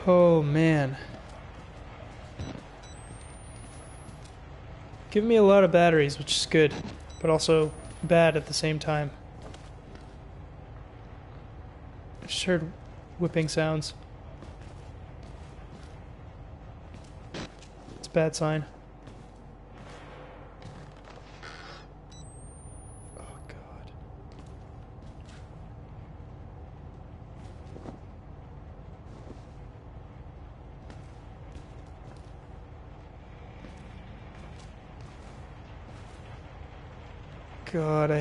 Oh man. Give me a lot of batteries, which is good, but also bad at the same time. I just heard whipping sounds. It's a bad sign.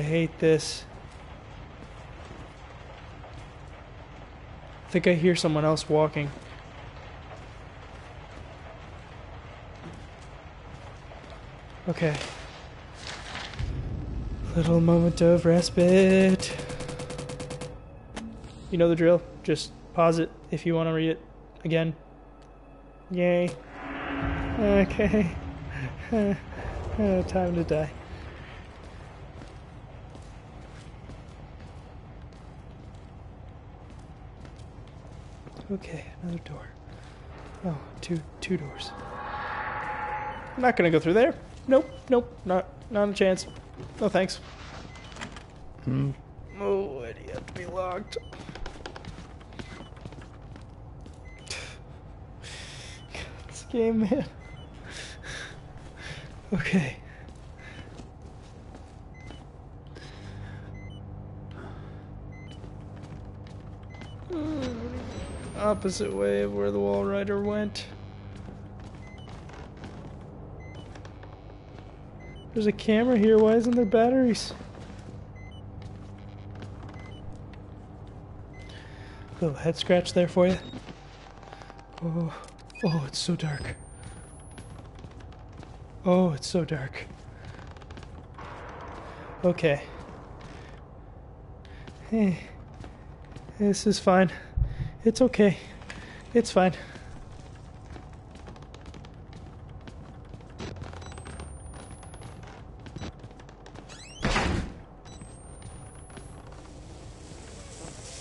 Hate this. I think I hear someone else walking. Okay. Little moment of respite. You know the drill. Just pause it if you want to read it again. Yay. Okay. <laughs> Time to die. Okay, another door. Oh, two two doors. I'm not gonna go through there. Nope, nope, not not a chance. No thanks. Hmm. Oh, why do to be locked? <sighs> this game, man. <laughs> Okay. Opposite way of where the Walrider went. There's a camera here. Why isn't there batteries? Little head scratch there for you. Oh, oh, it's so dark. Oh, it's so dark. Okay. Hey, this is fine. It's okay. It's fine.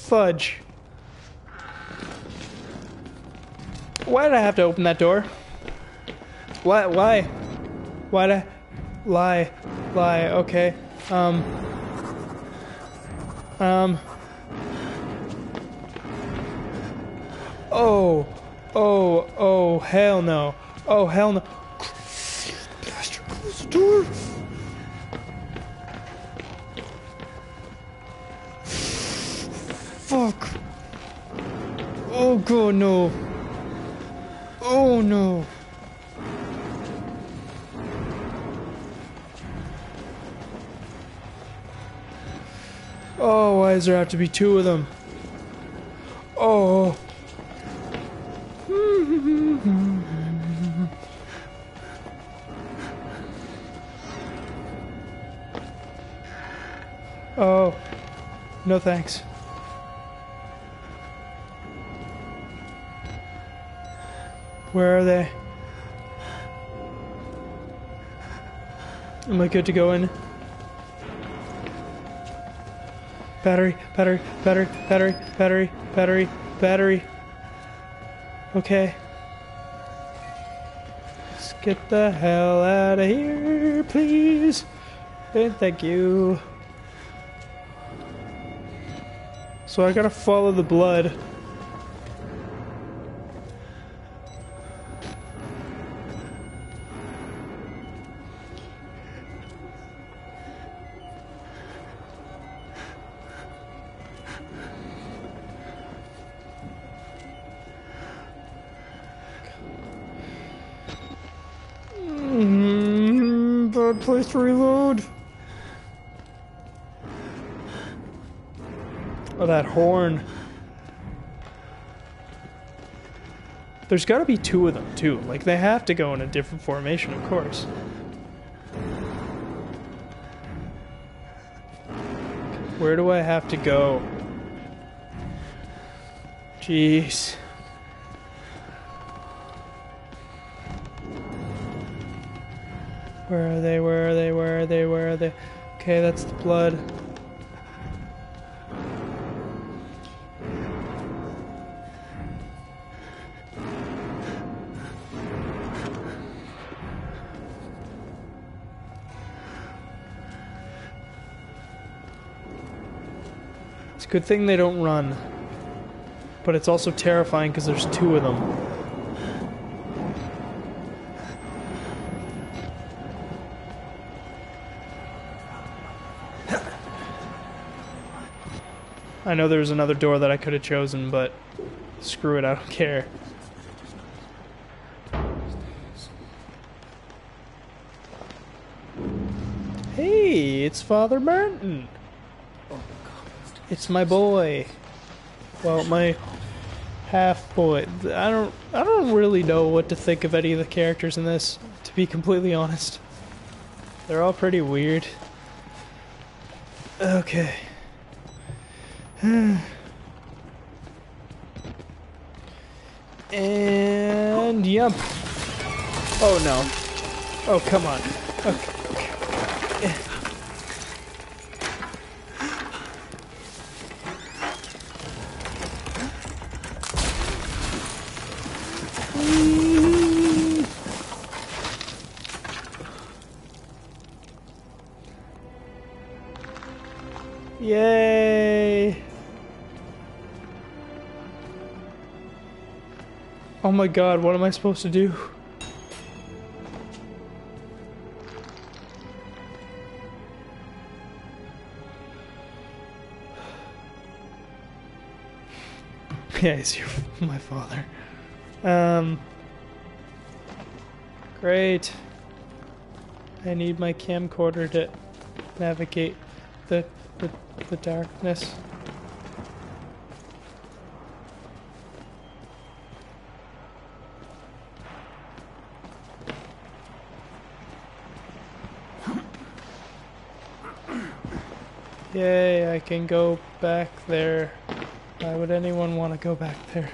Fudge. Why did I have to open that door? Why? Why? Why did I lie? Lie. Okay. Um. Um. hell no. Oh, hell no. Master, close the door. Fuck. Oh, God, no. Oh, no. Oh, why does there have to be two of them? No thanks. Where are they? Am I good to go in? Battery, battery, battery, battery, battery, battery, battery. Okay. Let's get the hell out of here, please. And thank you. So I gotta follow the blood. Mm, bad place to reload. Oh, that horn. There's got to be two of them, too. Like, they have to go in a different formation, of course. Where do I have to go? Jeez. Where are they? Where are they? Where are they? Where are they? Okay, that's the blood. Good thing they don't run. But it's also terrifying because there's two of them. I know there was another door that I could have chosen, but screw it, I don't care. Hey, it's Father Martin. It's my boy. Well, my half boy. I don't I don't really know what to think of any of the characters in this, to be completely honest. They're all pretty weird. Okay. <sighs> and yep. Oh no. Oh come on. Okay. My god, what am I supposed to do? <sighs> Yes, you're <laughs> my father. Um. Great. I need my camcorder to navigate the the, the darkness. Yay, I can go back there. Why would anyone want to go back there?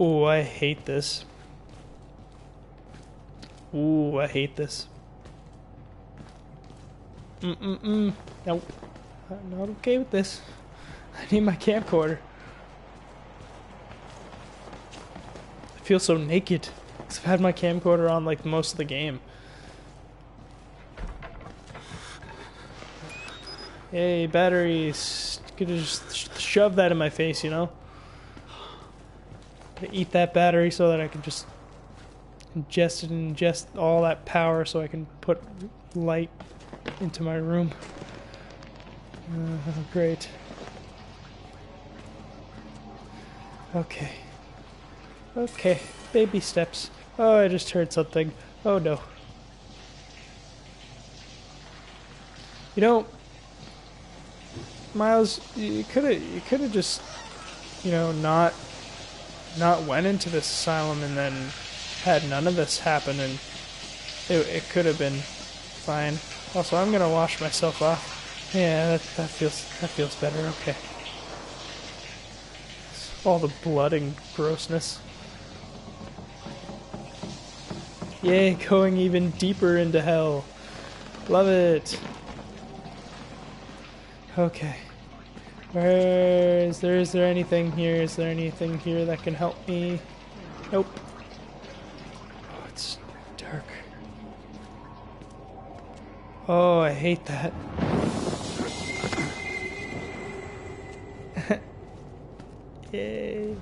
Ooh, I hate this. Ooh, I hate this. Mm-mm-mm. Nope. I'm not okay with this. <laughs> I need my camcorder. I feel so naked. Cause I've had my camcorder on like most of the game. Hey, batteries. Could just sh- shove that in my face, you know? Eat that battery so that I can just ingest it and ingest all that power so I can put light into my room. Uh, great. Okay. Okay. Baby steps. Oh, I just heard something. Oh no. You know, Miles, you could have you could have just, you know, not not went into this asylum and then had none of this happen, and it, it could have been fine. Also, I'm gonna wash myself off. Yeah, that, that feels that feels better. Okay. All the blood and grossness. Yay, going even deeper into hell. Love it. Okay. Where is there is there anything here? Is there anything here that can help me? Nope. Oh, it's dark. Oh, I hate that. <laughs> Yay.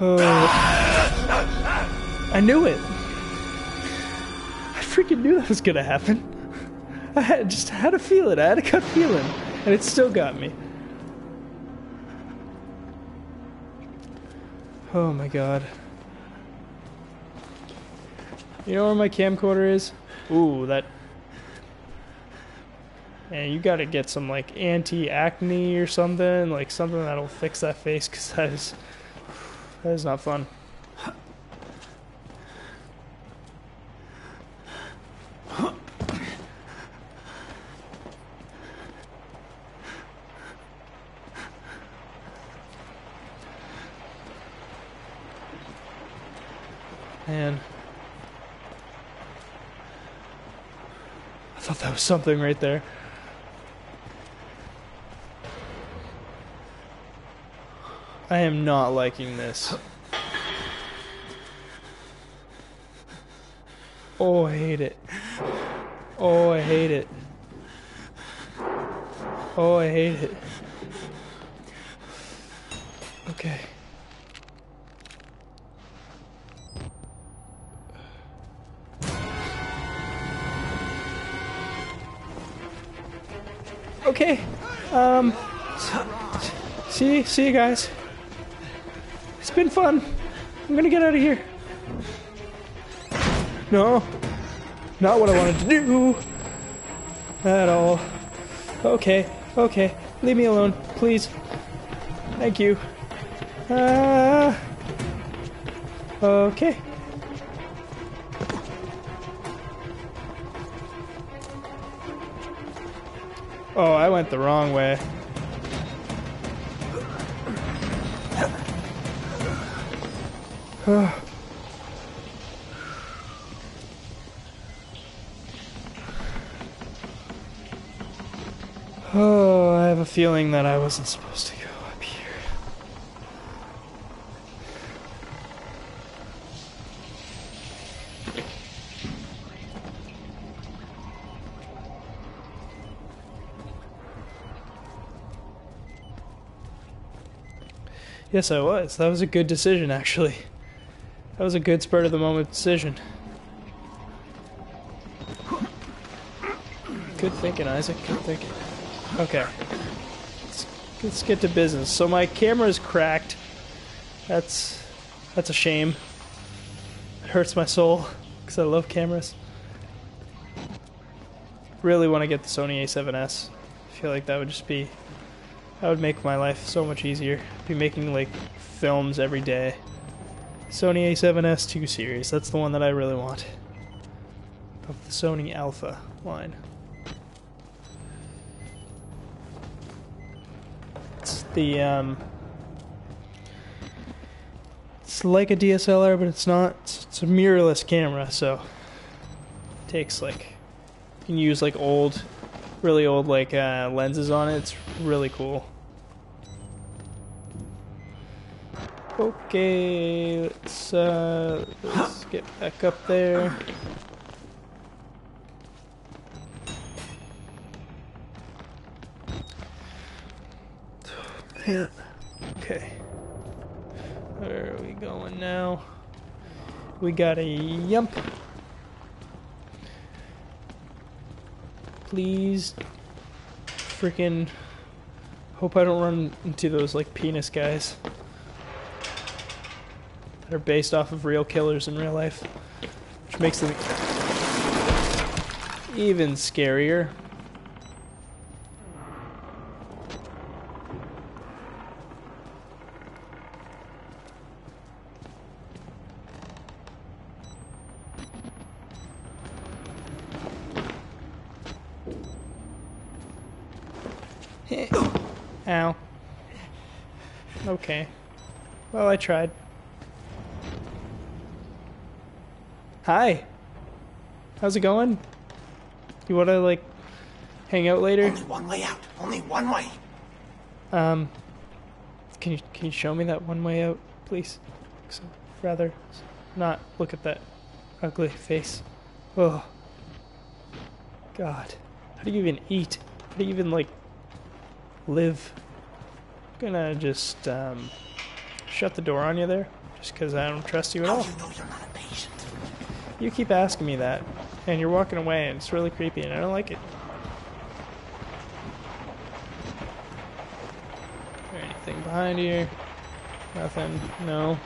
Oh. I knew it. I freaking knew that was gonna happen. I had, just had a feeling. I had a gut feeling, and it still got me. Oh my god. You know where my camcorder is? Ooh, that. And you gotta get some like anti-acne or something, like something that'll fix that face, cause that is that is not fun. Man. I thought that was something right there. I am not liking this. Oh, I hate it. Oh, I hate it. Oh, I hate it. Okay. Okay. Um. See, see you guys. It's been fun. I'm gonna get out of here. No, not what I wanted to do at all. Okay, okay, leave me alone, please. Thank you. Ah. okay. Oh, I went the wrong way. <sighs> Oh, I have a feeling that I wasn't supposed to Yes, I was. That was a good decision, actually. That was a good spur of the moment decision. Good thinking, Isaac. Good thinking. Okay. Let's, let's get to business. So my camera is cracked. That's that's a shame. It hurts my soul because I love cameras. Really want to get the Sony A7S. I feel like that would just be that would make my life so much easier. I'd Be making like films every day. Sony A7S 2 series. That's the one that I really want. Of the Sony Alpha line. It's the um it's like a DSLR but it's not. It's, it's a mirrorless camera, so it takes like you can use like old really old like uh, lenses on it. It's really cool. Okay, let's uh, let's <gasps> get back up there. Yeah. Okay. Where are we going now? We got a yump. Please. Freaking. Hope I don't run into those like penis guys. That are based off of real killers in real life. Which makes them even scarier. Ow. Okay. Well, I tried. Hi. How's it going? You want to, like, hang out later? Only one way out. Only one way. Um, can you can you show me that one way out, please? So, rather not look at that ugly face. Oh, God, how do you even eat? How do you even like live? I'm gonna just um, shut the door on you there, just because I don't trust you at all. you know You keep asking me that, and you're walking away, and it's really creepy, and I don't like it. anything behind here? Nothing. No.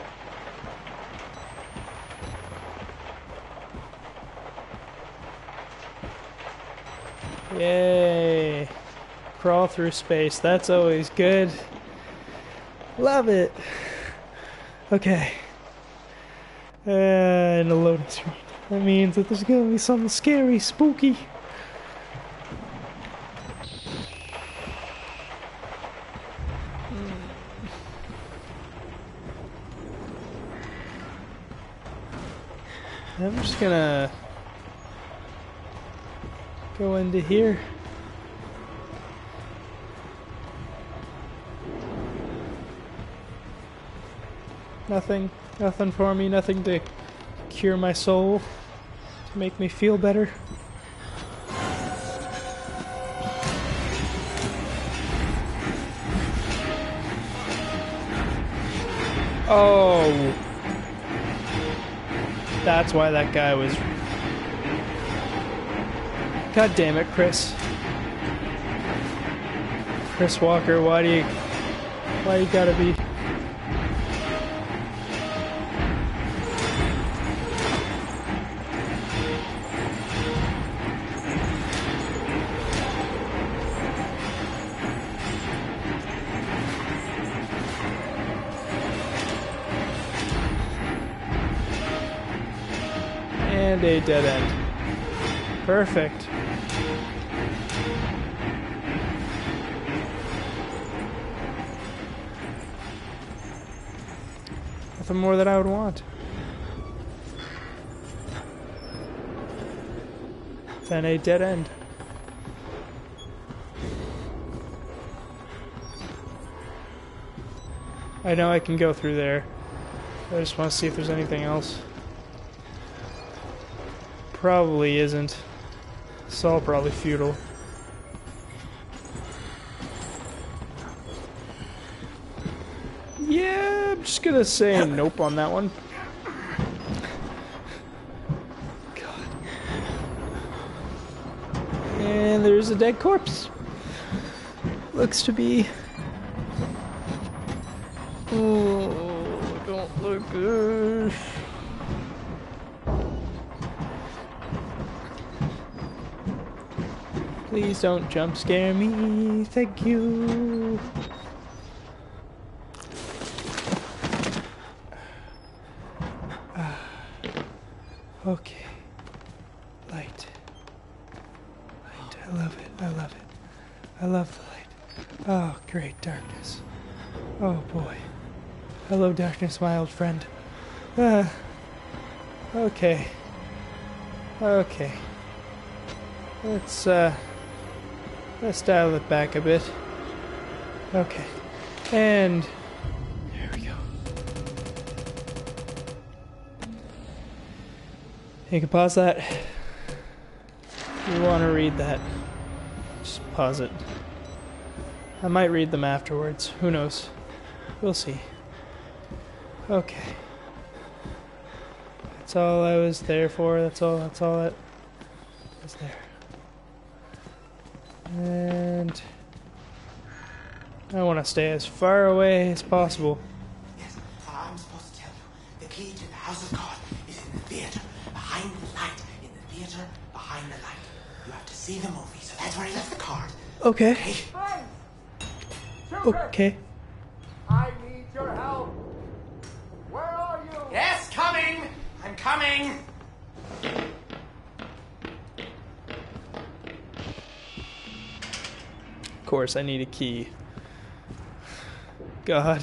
Yay! Crawl through space. That's always good. Love it. Okay. Uh, and a loading screen. That means that there's gonna be something scary, spooky. Hmm. I'm just gonna go into here. Nothing, nothing for me, nothing to cure my soul, to make me feel better. Oh. That's why that guy was. God damn it, Chris. Chris Walker, why do you. Why you gotta be. And a dead end. Perfect. Nothing more that I would want. Than a dead end. I know I can go through there. I just want to see if there's anything else. Probably isn't. It's all probably futile. Yeah, I'm just gonna say nope on that one. God. And there's a dead corpse. Looks to be. Oh, don't look good. Please don't jump scare me. Thank you. <sighs> Okay. Light. Light. I love it. I love it. I love the light. Oh, great darkness. Oh boy. Hello, darkness, my old friend. Ah. Okay. Okay. Let's, uh, let's dial it back a bit. Okay. And there we go. You can pause that. If you want to read that, just pause it. I might read them afterwards. Who knows? We'll see. Okay. That's all I was there for. That's all. That's all that was there. And I want to stay as far away as possible. Yes, I'm supposed to tell you. The key to the House of God is in the theater, behind the light. In the theater, behind the light. You have to see the movie, so that's where I left the card. Okay. Hey, Hey! Okay. I need your help! Where are you? yes, coming! I'm coming! Course, I need a key. God.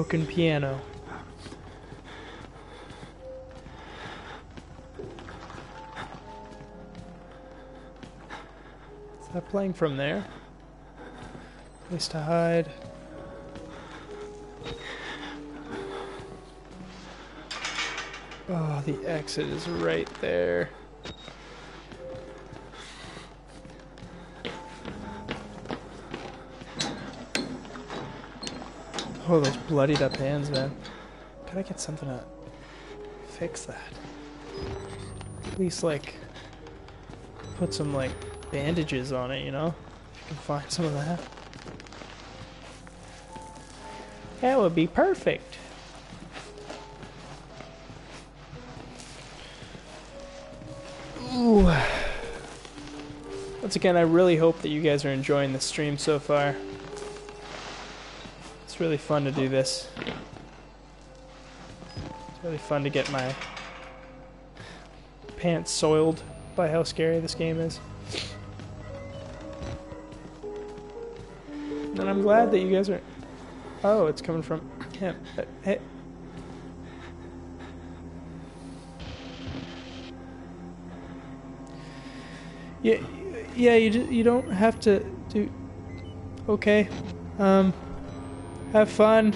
Broken piano. That playing from there? Place to hide. Oh, the exit is right there. Oh, those bloodied up hands, man. Could I get something to fix that? At least, like, put some, like, bandages on it, you know? If you can find some of that. That would be perfect. Ooh. Once again, I really hope that you guys are enjoying the stream so far. Really fun to do this. It's really fun to get my pants soiled by how scary this game is. And I'm glad that you guys are. Oh, it's coming from him. Uh, Hey. Yeah, yeah. You you don't have to do. Okay. Um. Have fun.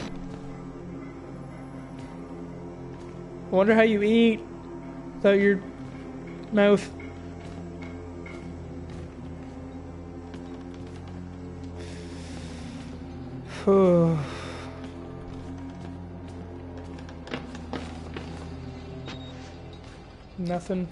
I wonder how you eat without your mouth. <sighs> Nothing.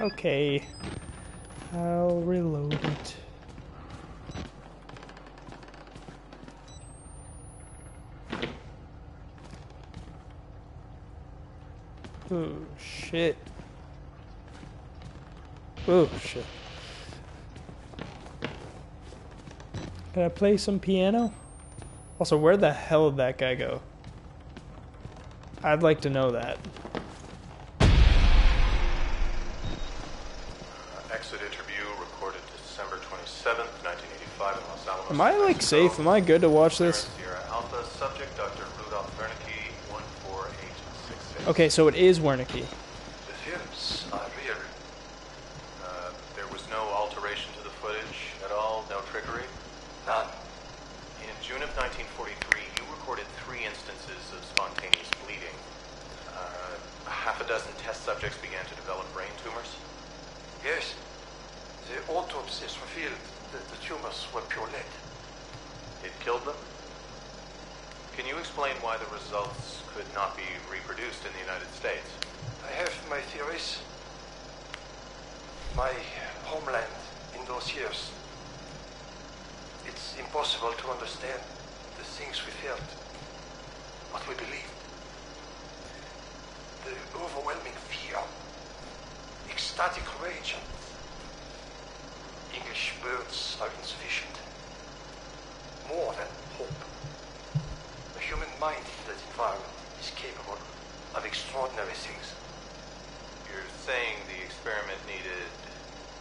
Okay. I'll reload it. Oh shit. Oh shit. Can I play some piano? Also, where the hell did that guy go? I'd like to know that. Exit interview recorded December 27th, 1985 in Los Alamos. Am I like safe? Am I good to watch this? Sierra Alpha, subject Dr. Rudolf Wernicke, 14866. Okay, so it is Wernicke. The films are real. Uh, there was no alteration to the footage at all, no trickery? None. In June of 1943, you recorded three instances of spontaneous bleeding. Uh, half a dozen test subjects began to develop brain tumors. Yes. The autopsies revealed that the tumors were pure lead. It killed them? Can you explain why the results could not be reproduced in the United States? I have my theories. My homeland in those years. It's impossible to understand the things we felt, what we believed. The overwhelming fear, ecstatic rage, and English words are insufficient. More than hope. The human mind in that environment is capable of extraordinary things. You're saying the experiment needed.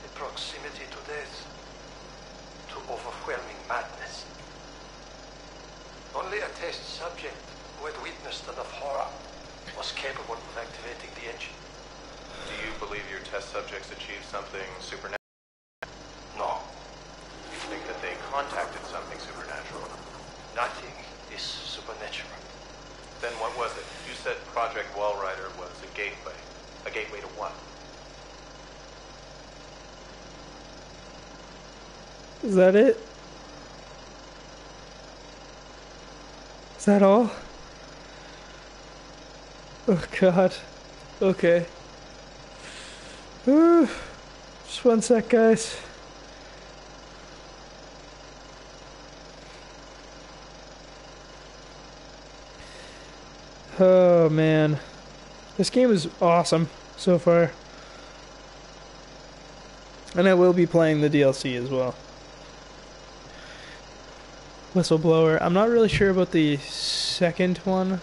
The proximity to death, to overwhelming madness. test subject who had witnessed enough horror was capable of activating the engine. Do you believe your test subjects achieved something supernatural? No, Think that they contacted something supernatural? nothing is supernatural. Then what was it? You said Project Walrider was a gateway. A gateway to what? Is that it? Is that all? Oh god. Okay. Whew. Just one sec, guys. Oh man. This game is awesome so far. And I will be playing the DLC as well. Whistleblower. I'm not really sure about the second one.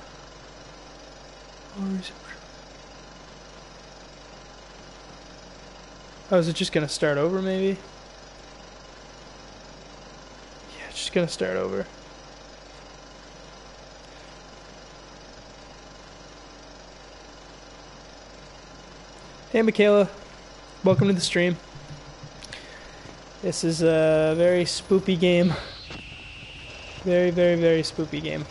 Oh, is it just gonna start over maybe? Yeah, it's just gonna start over. Hey Michaela, welcome to the stream. This is a very spoopy game. Very, very, very spoopy game.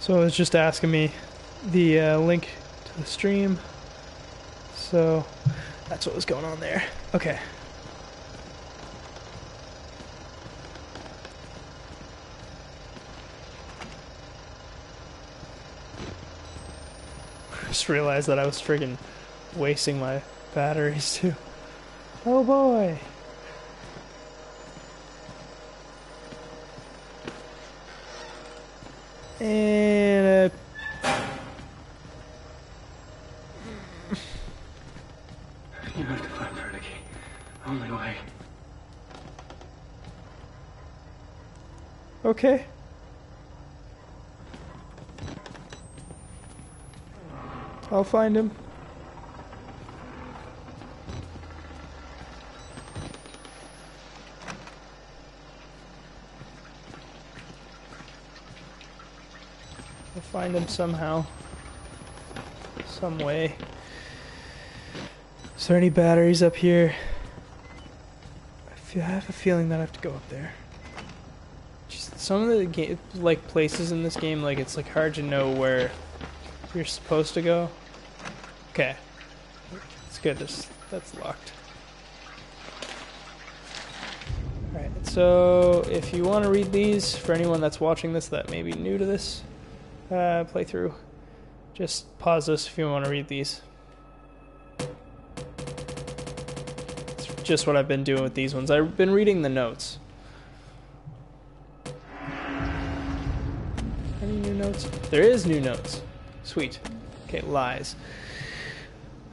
So it's just asking me the uh, link to the stream. So that's what was going on there. Okay. <laughs> Just realized that I was friggin' wasting my batteries too. Oh boy. Okay. I'll find him. I'll find him somehow. Some way. Is there any batteries up here? I, feel, I have a feeling that I have to go up there. Some of the like places in this game, like it's like hard to know where you're supposed to go. Okay, it's good. This that's locked. All right. So if you want to read these, for anyone that's watching this that may be new to this uh, playthrough, just pause this if you want to read these. It's just what I've been doing with these ones. I've been reading the notes. There is new notes. Sweet. Okay, lies.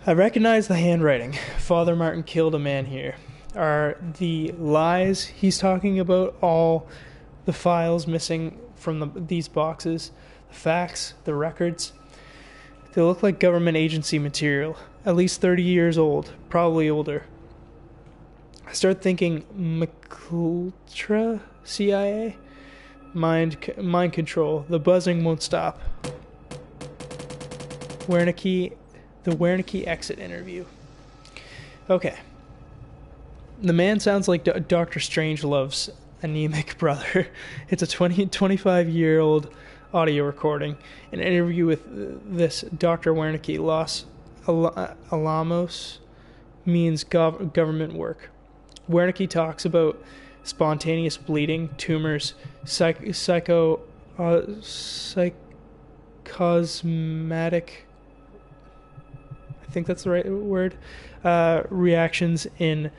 I recognize the handwriting. Father Martin killed a man here. Are the lies he's talking about all the files missing from the, these boxes? The facts? The records? They look like government agency material. At least 30 years old. Probably older. I start thinking MKUltra CIA? Mind, mind control. The buzzing won't stop. Wernicke, the Wernicke exit interview. Okay. The man sounds like D- Doctor Strangelove's anemic <laughs> brother. It's a 20, 25 year old audio recording. An interview with this Dr. Wernicke Los Al- Alamos means gov- government work. Wernicke talks about spontaneous bleeding, tumors, psych- psycho, uh, psychosmatic I think that's the right word, uh, reactions in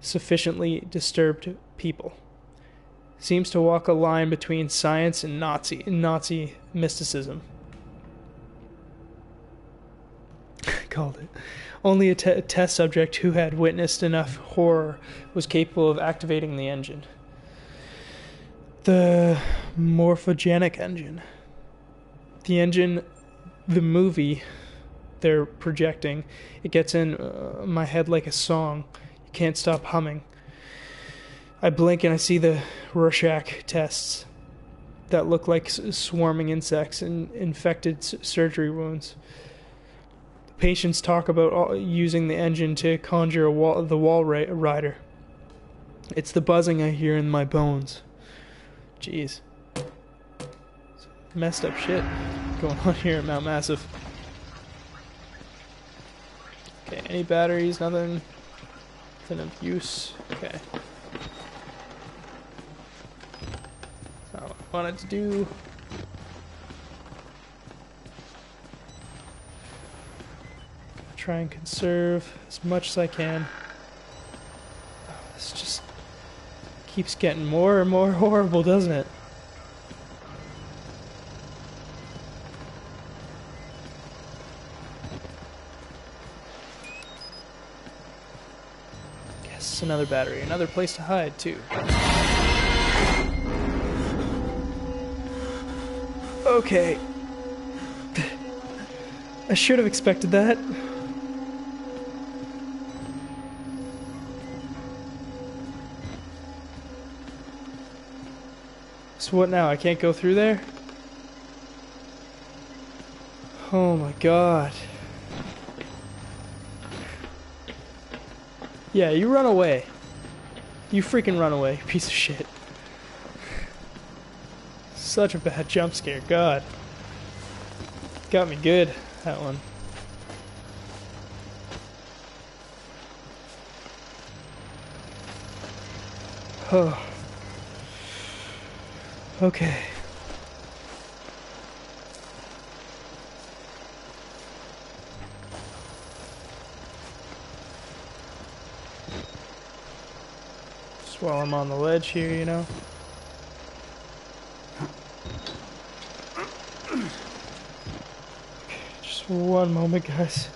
sufficiently disturbed people. Seems to walk a line between science and Nazi Nazi mysticism. <laughs> called it. Only a test subject who had witnessed enough horror was capable of activating the engine. The morphogenic engine. The engine, the movie they're projecting, it gets in uh, my head like a song. You can't stop humming. I blink and I see the Rorschach tests that look like swarming insects and infected surgery wounds. Patients talk about using the engine to conjure wall, the wall ri- rider. It's the buzzing I hear in my bones. Jeez. Messed up shit going on here at Mount Massive. Okay, any batteries? Nothing. Nothing of use. Okay. Not what I wanted to do. Try and conserve as much as I can. This just keeps getting more and more <laughs> horrible, doesn't it? Guess another battery, another place to hide too. Okay. <laughs> I should have expected that. So what now? I can't go through there? Oh my god. Yeah, you run away. You freaking run away, <laughs> piece of shit. Such a bad jump scare, god. Got me good, that one. Oh. Okay. Just while I'm on the ledge here, you know. Just one moment, guys.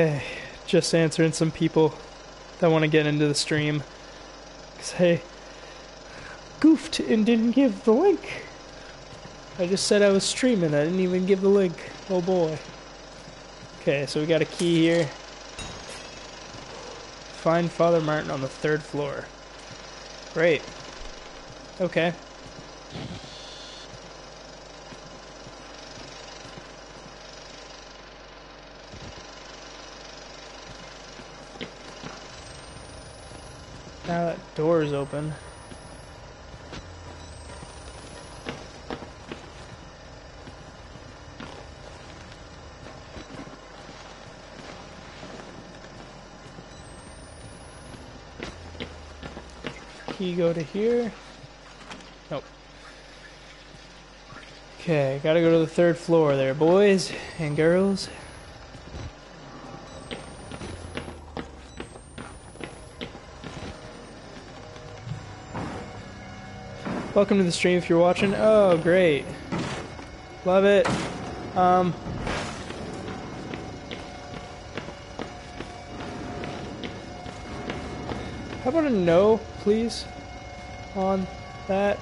Okay, just answering some people that want to get into the stream. Hey, goofed and didn't give the link. I just said I was streaming. I didn't even give the link. Oh boy. Okay, so we got a key here. Find Father Martin on the third floor. Great. Okay. Now that door is open. Key go to here. Nope. Okay, gotta go to the third floor there, boys and girls. Welcome to the stream if you're watching. Oh, great. Love it. Um How about a no, please? On that.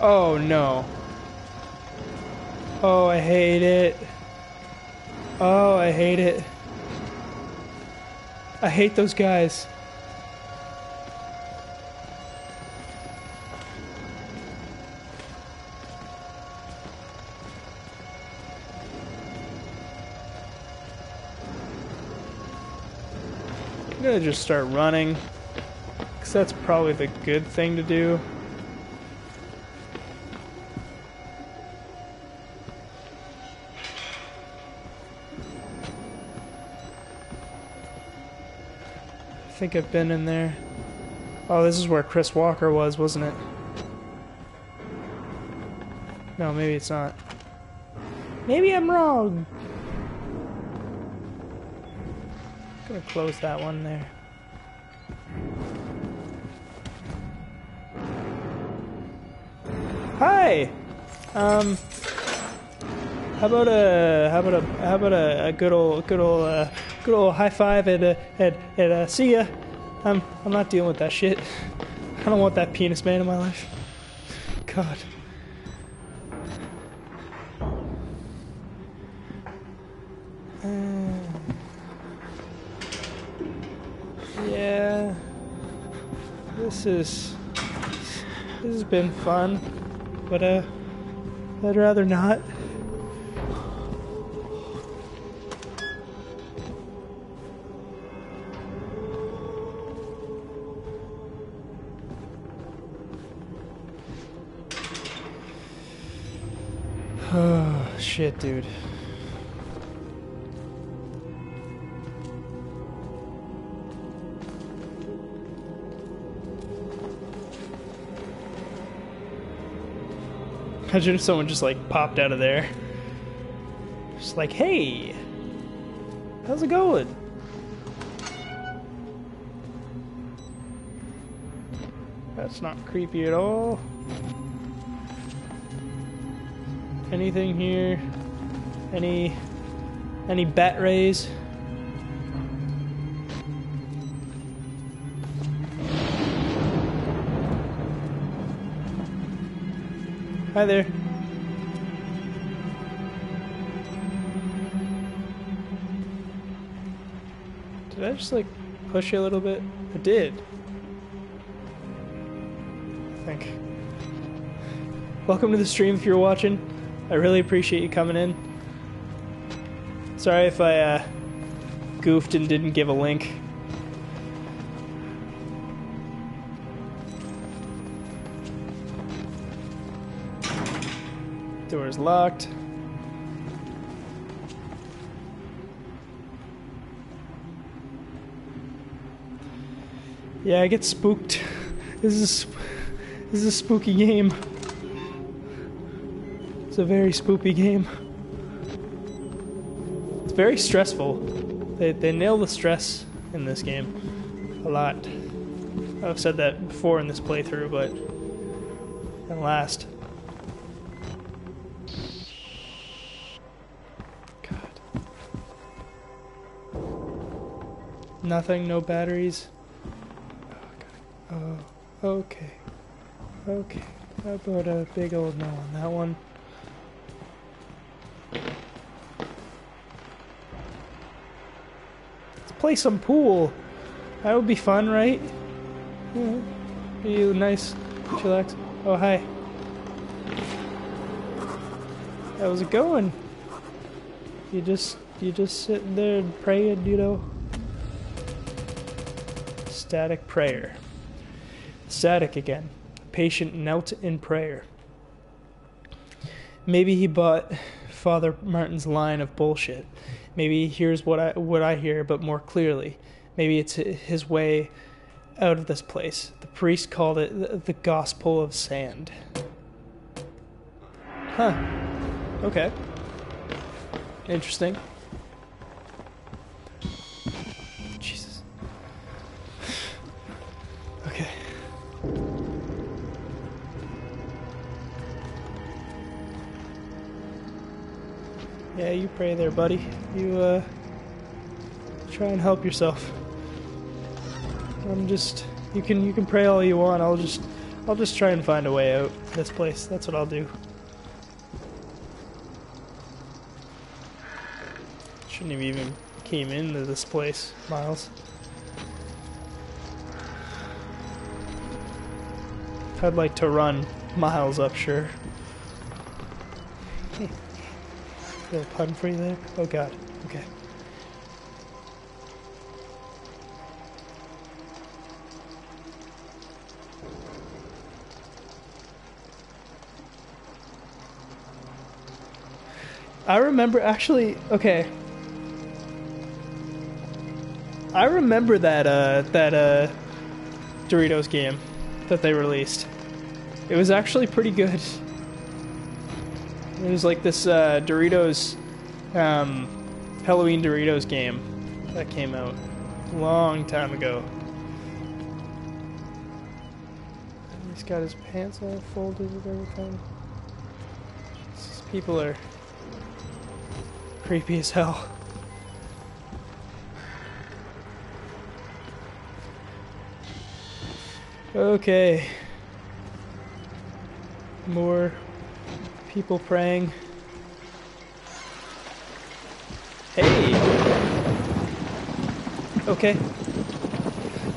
Oh no. Oh, I hate it. Oh, I hate it. I hate those guys. I'm gonna just start running. Because that's probably the good thing to do. Think I've been in there. Oh, this is where Chris Walker was, wasn't it? No, maybe it's not. Maybe I'm wrong. Gonna close that one there. Hi. Um. How about a how about a how about a, a good old good old uh, good old high five and uh, and and uh, see ya. I'm I'm not dealing with that shit. I don't want that penis man in my life. God. Uh, yeah. This is this has been fun, but uh, I'd rather not. Dude. Imagine if someone just like popped out of there. Just like, hey, how's it going? That's not creepy at all. Anything here? Any any bat rays? Hi there. Did I just like push you a little bit? I did. I think. Welcome to the stream if you're watching. I really appreciate you coming in. Sorry if I uh, goofed and didn't give a link. Door's locked. Yeah, I get spooked. This is this is a spooky game. It's a very spooky game. Very stressful. They they nail the stress in this game a lot. I've said that before in this playthrough, but at last. God. Nothing, no batteries. Oh, oh, okay. Okay. How about a big old no on that one? Play some pool. That would be fun, right? Yeah. You nice, chillax. Oh, hi. How's it going? You just, you just sitting there and praying, you know? Static prayer. Static again. Patient knelt in prayer. Maybe he bought Father Martin's line of bullshit. Maybe he hears what I what I hear, but more clearly. Maybe it's his way out of this place. The priest called it the gospel of sand. Huh. Okay. Interesting. Pray there, buddy. You, uh, try and help yourself. I'm just, you can, you can pray all you want. I'll just, I'll just try and find a way out this place. That's what I'll do. Shouldn't have even came into this place, Miles. I'd like to run miles up, sure. little pun free there? Oh god. Okay. I remember actually okay. I remember that uh that uh Doritos game that they released. It was actually pretty good. It was like this uh, Doritos, um, Halloween Doritos game that came out a long time ago. He's got his pants all folded and everything. These people are creepy as hell. Okay. More people praying. Hey! Okay.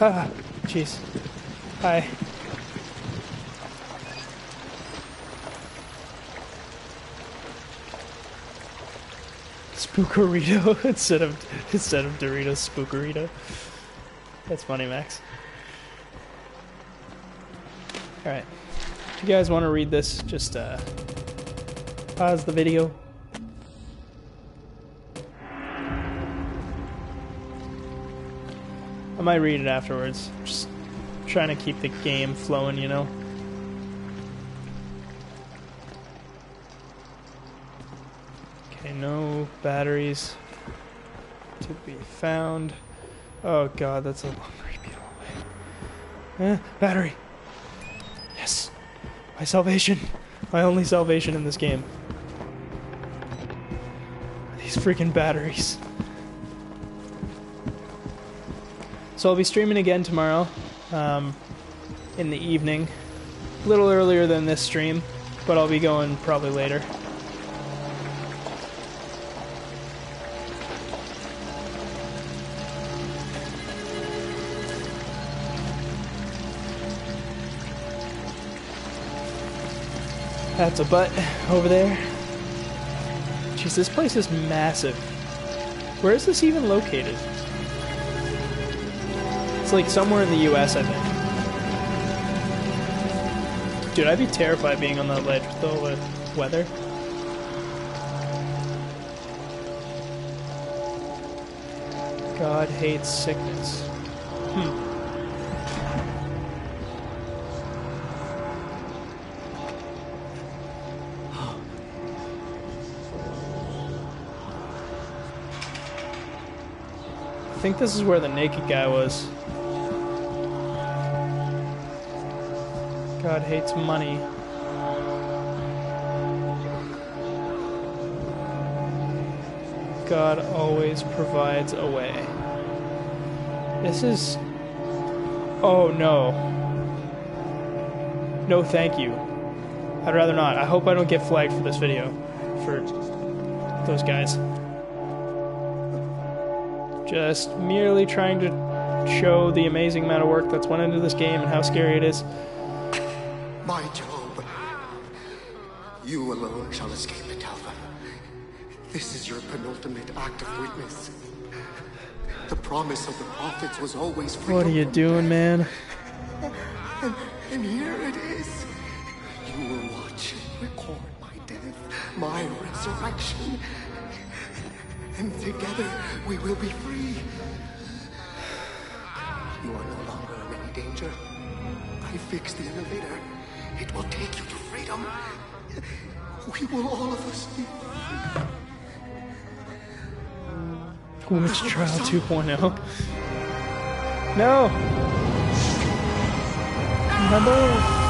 Ah, jeez. Hi. Spookerito <laughs> instead of instead of Doritos Spookerito. That's funny, Max. All right. If you guys want to read this, just uh, pause the video. I might read it afterwards. Just trying to keep the game flowing, you know. Okay, no batteries to be found. Oh god, that's a long creepy hallway. Eh, battery. Yes. My salvation. My only salvation in this game. These freaking batteries. So I'll be streaming again tomorrow, um, in the evening, a little earlier than this stream, but I'll be going probably later. That's a butt over there. Jeez, this place is massive. Where is this even located? It's like somewhere in the US, I think. Dude, I'd be terrified being on that ledge with all the weather. God hates sickness. Think this is where the naked guy was. God hates money. God always provides a way. This is. Oh no. No, thank you. I'd rather not. I hope I don't get flagged for this video. For those guys. Just merely trying to show the amazing amount of work that's went into this game and how scary it is. My Job, you alone shall escape the Alpha. This is your penultimate act of witness. The promise of the prophets was always freedom What are you doing, man? And, and here it is. You will watch and record my death, my resurrection. And together we will be free. You are no longer in any danger. I fixed the elevator. It will take you to freedom. We will all of us be free. Witch Trial 2.0. No! No!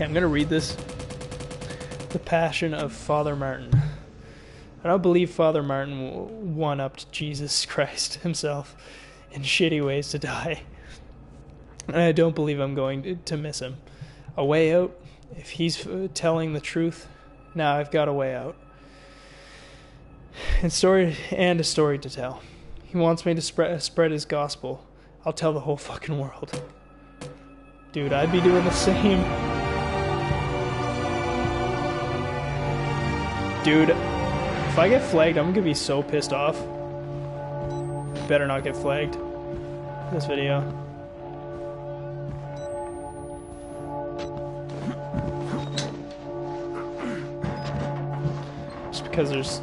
Okay, I'm gonna read this. The Passion of Father Martin. I don't believe Father Martin one upped Jesus <laughs> Christ himself in shitty ways to die. And I don't believe I'm going to, to miss him. A way out, if he's uh, telling the truth, now I've got a way out. And story and a story to tell. He wants me to spread spread his gospel. I'll tell the whole fucking world. Dude, I'd be doing the <laughs> same. Dude, if I get flagged, I'm gonna be so pissed off. Better not get flagged. This video. Just because there's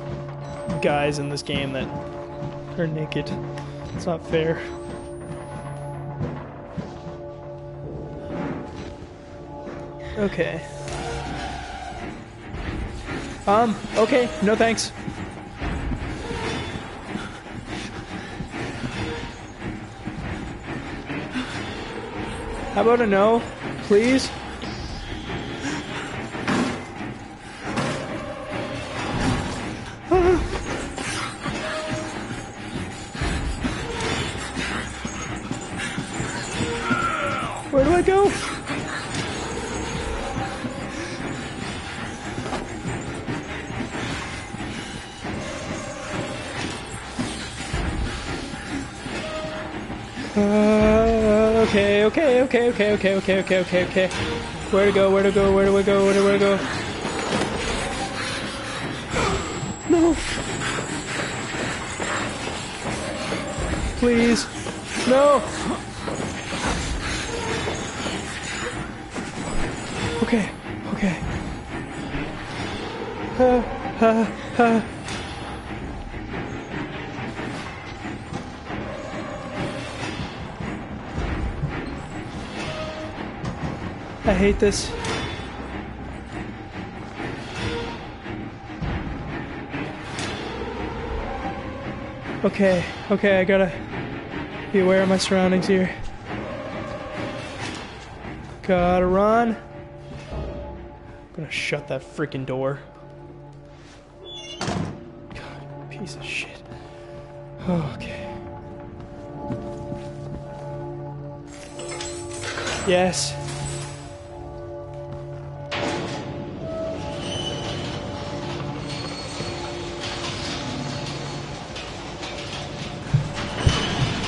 guys in this game that are naked. It's not fair. Okay. Um, okay, no thanks. How about a no, please? Okay, okay, okay, okay, okay, okay. Where to go? Where to go? Where do we go? Where do we go? No. Please. No. Okay. Okay. Uh, uh, uh. Hate this. Okay, okay, I gotta be aware of my surroundings here. Gotta run. I'm gonna shut that freaking door. God, piece of shit. Okay. Yes.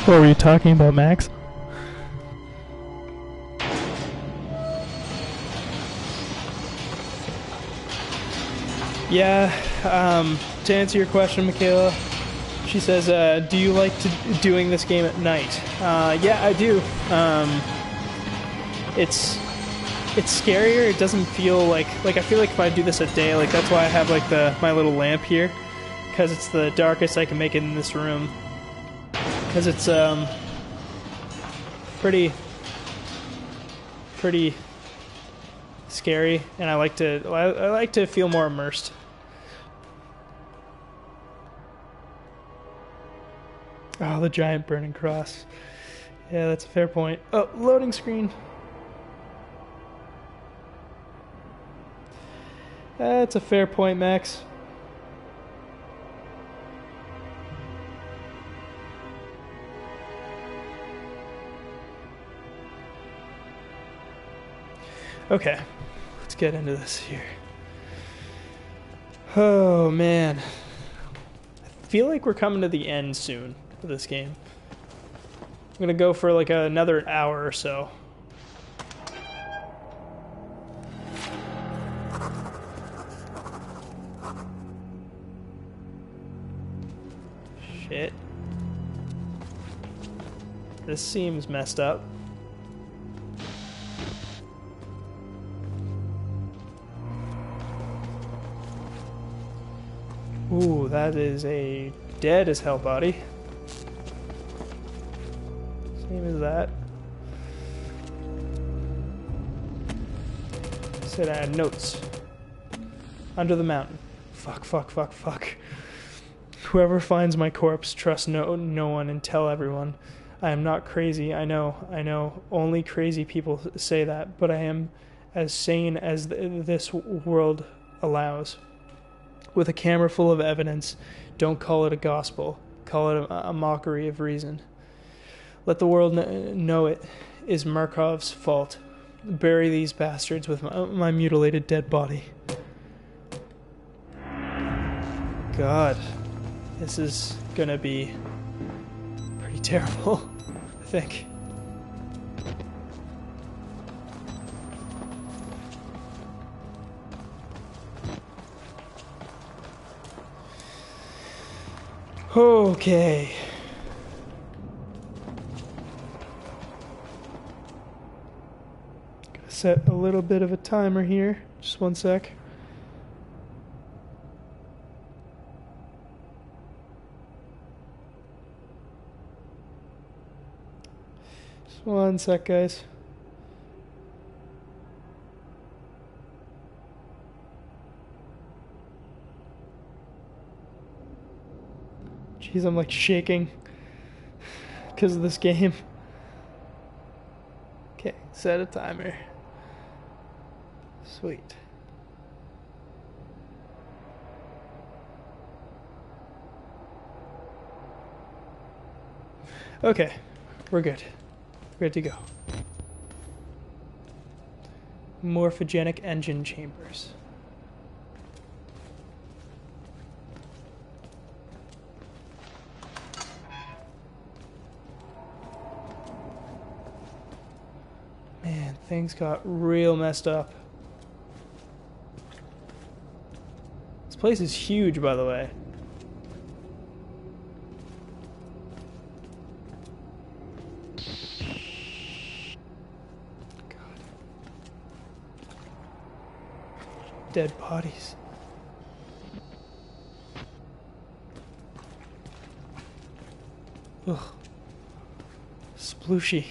What were you talking about, Max? Yeah, um, to answer your question, Michaela, she says, uh, "Do you like to doing this game at night?" Uh, yeah, I do. Um, it's it's scarier. It doesn't feel like like I feel like if I do this at day, like that's why I have like the my little lamp here, because it's the darkest I can make it in this room. Because it's um pretty pretty scary, and I like to I, I like to feel more immersed. Oh, the giant burning cross. Yeah, that's a fair point. Oh, loading screen. That's a fair point, Max. Okay, let's get into this here. Oh man, I feel like we're coming to the end soon of this game. I'm gonna go for like another hour or so. Shit. This seems messed up. That is a dead as hell body. Same as that. Said I had notes. Under the mountain. Fuck, fuck, fuck, fuck. Whoever finds my corpse, trust no no one and tell everyone. I am not crazy. I know, I know. Only crazy people say that, but I am as sane as th- this world allows. With a camera full of evidence, don't call it a gospel, call it a, a mockery of reason. Let the world kn- know it is Murkoff's fault. Bury these bastards with my, my mutilated dead body. God, this is gonna be pretty <laughs> terrible, I think. Okay. Gonna set a little bit of a timer here. Just one sec. Just one sec, guys. Jeez, I'm like shaking because of this game. Okay, set a timer. Sweet. Okay, we're good. Good to go. Morphogenic engine chambers. Things got real messed up. This place is huge, by the way. God. Dead bodies. Ugh. Splooshy.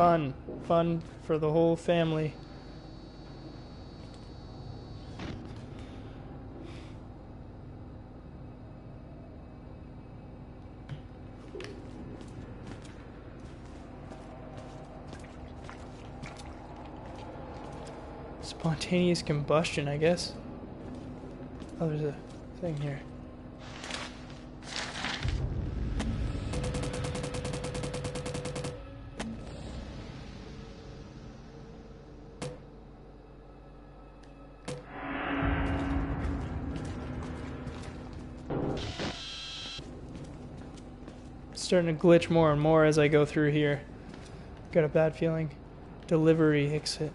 Fun. Fun for the whole family. Spontaneous combustion, I guess. Oh, there's a thing here. Starting to glitch more and more as I go through here. Got a bad feeling. Delivery exit.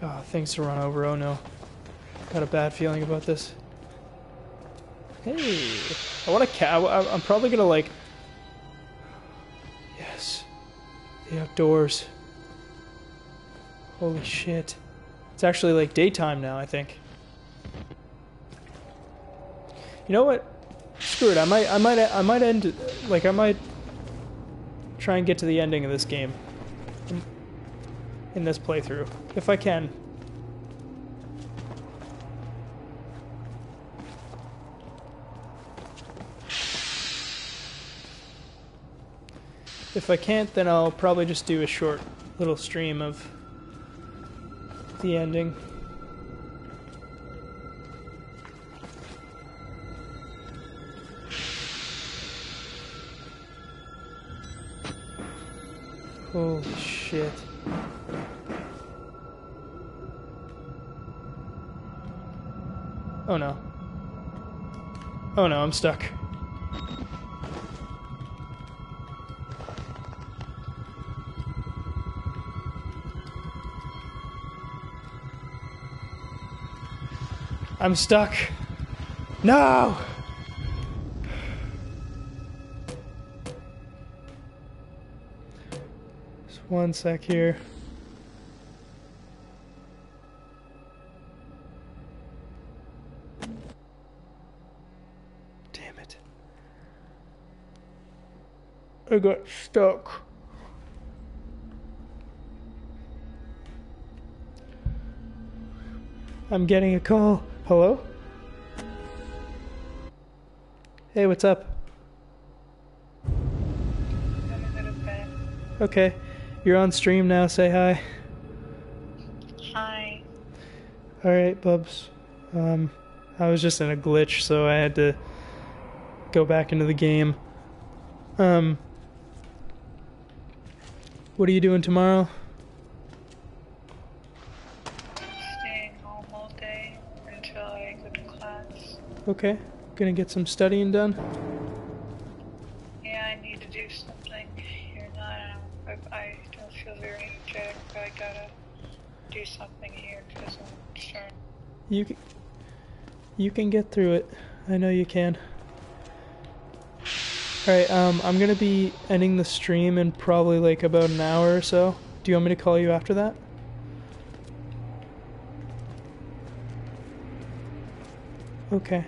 Oh, things to run over. Oh no. Got a bad feeling about this. Hey, I want a cat. I'm probably gonna like. Yes, the outdoors. Holy shit. It's actually like daytime now, I think. You know what? Screw it. I might I might I might end like I might try and get to the ending of this game in, this playthrough if I can. If I can't, then I'll probably just do a short little stream of the ending. Holy shit. Oh no. Oh no, I'm stuck. I'm stuck. No! Just one sec here. Damn it. I got stuck. I'm getting a call. Hello? Hey, what's up? Okay. You're on stream now. Say hi. Hi. Alright, Bubs. Um, I was just in a glitch, so I had to go back into the game. Um, what are you doing tomorrow? Okay. Gonna get some studying done? Yeah, I need to do something here now. I, I don't feel very energetic, but I gotta do something here because I'm starting. You can, you can get through it. I know you can. Alright, um, I'm gonna be ending the stream in probably like about an hour or so. Do you want me to call you after that? Okay.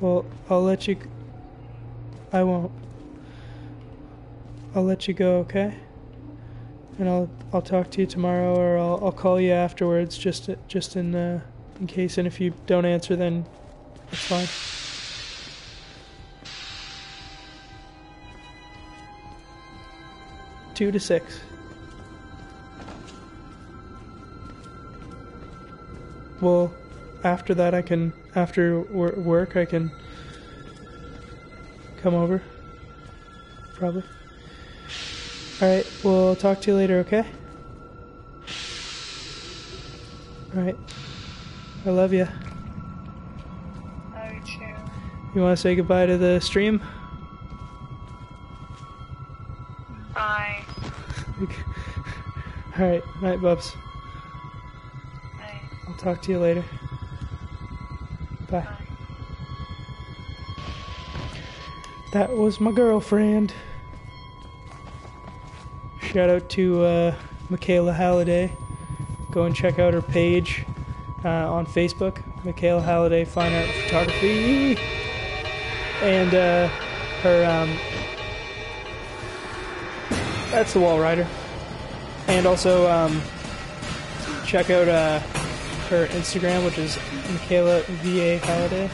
Well, I'll let you. I won't. I'll let you go, okay? And I'll I'll talk to you tomorrow, or I'll I'll call you afterwards, just just in uh, in case. And if you don't answer, then it's fine. Two to six. Well, after that, I can after wor- work, I can come over. Probably. Alright, well, I'll talk to you later, okay? Alright. I love you. Love you too. You want to say goodbye to the stream? Bye. <laughs> Alright, night, Bubs. Bye. I'll talk to you later. That was my girlfriend. Shout out to uh, Michaela Halliday. Go and check out her page uh, on Facebook, Michaela Halliday Fine Art Photography, and uh, her. Um, that's the Walrider, and also um, check out uh, her Instagram, which is Michaela Va Holiday.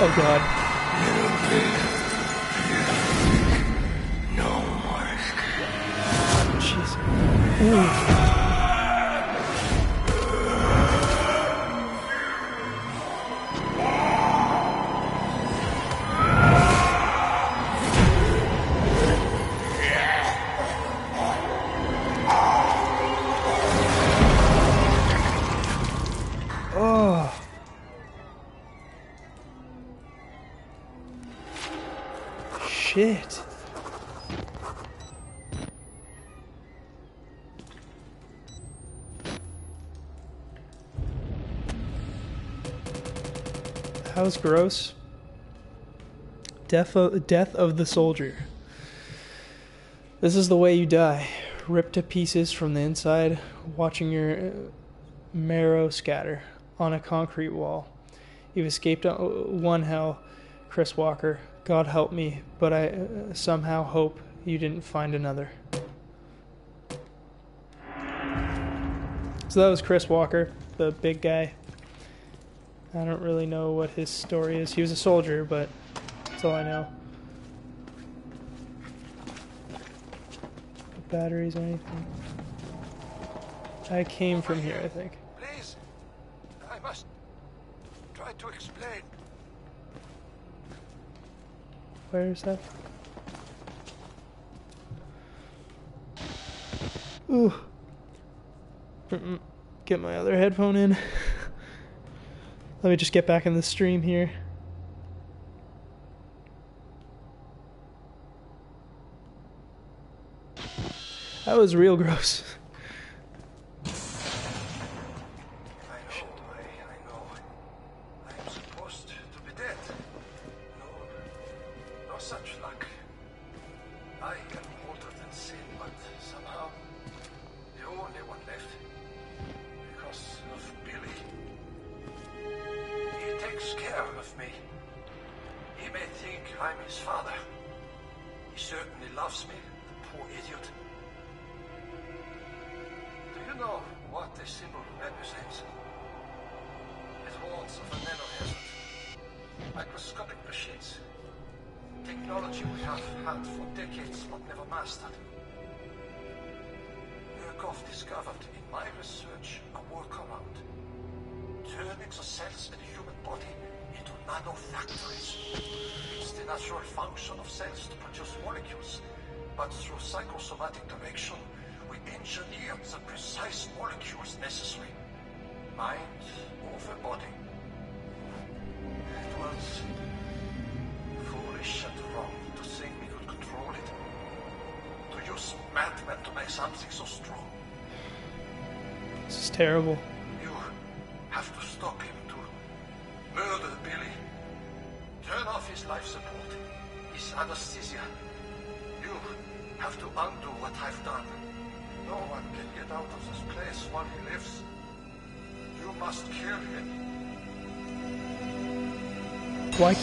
Oh God. No more. Jeez. Ooh. That was gross. Death of, death of the soldier. This is the way you die. Ripped to pieces from the inside, watching your uh, marrow scatter on a concrete wall. You've escaped uh, one hell, Chris Walker. God help me, but I uh, somehow hope you didn't find another. So that was Chris Walker, the big guy. I don't really know what his story is. He was a soldier, but that's all I know. Batteries or anything. I came from here, I think. Please, I must try to explain. Where is that? Ooh. Get my other headphone in. <laughs> Let me just get back in the stream here. That was real <laughs> gross.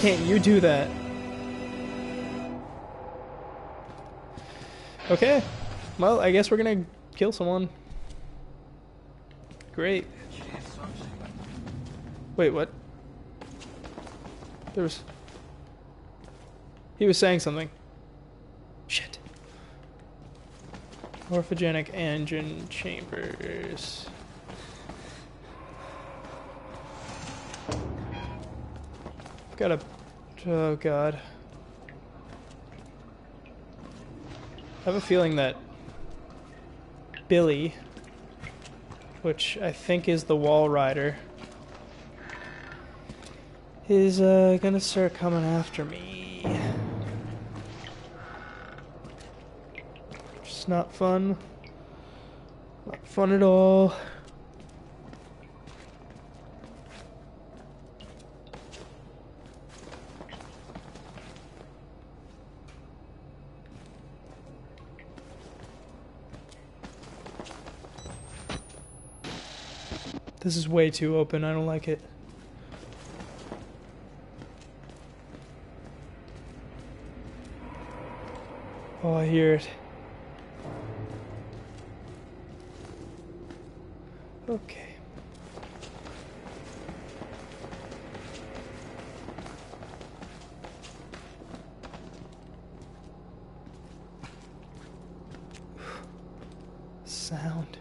Can't you do that? Okay. Well, I guess we're gonna kill someone. Great. Wait, what? There was. He was saying something. Shit. Morphogenic engine chambers. Got a. Oh god. I have a feeling that Billy, which I think is the Walrider, is uh, gonna start coming after me. Just not fun. Not fun at all. This is way too open. I don't like it. Oh, I hear it. Okay. Sound.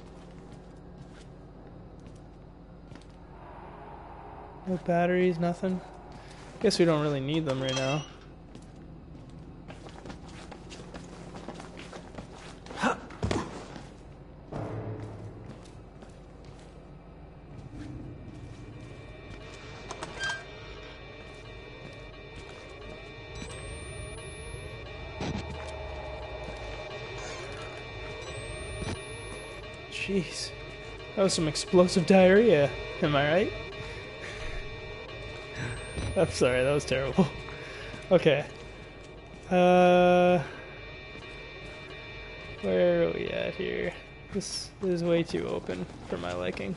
No batteries, nothing. Guess we don't really need them right now. <gasps> Jeez. That was some explosive diarrhea. Am I right? <laughs> I'm sorry, that was terrible. <laughs> Okay. Uh. Where are we at here? This is way too open for my liking.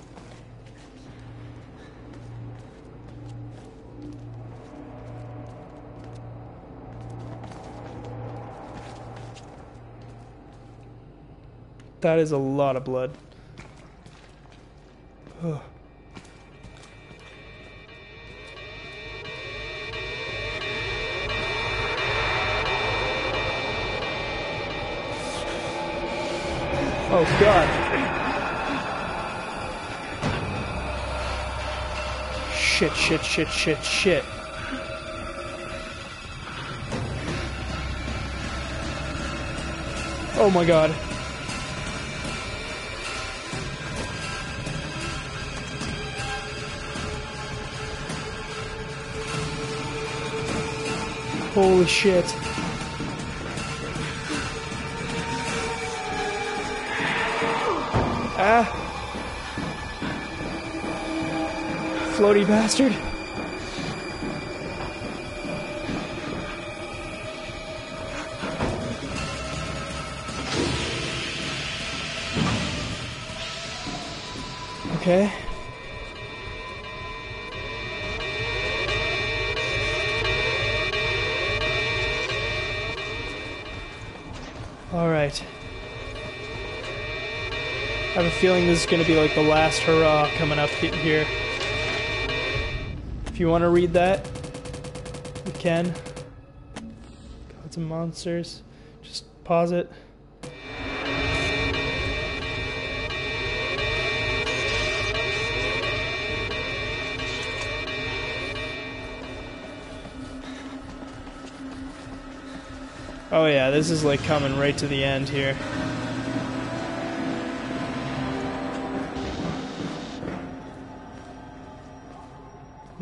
That is a lot of blood. God. Shit, shit, shit, shit, shit. Oh my god. Holy shit. Ah. Floaty bastard. Okay. Feeling this is going to be like the last hurrah coming up here. If you want to read that, you can. Gods and monsters. Just pause it. Oh yeah, this is like coming right to the end here.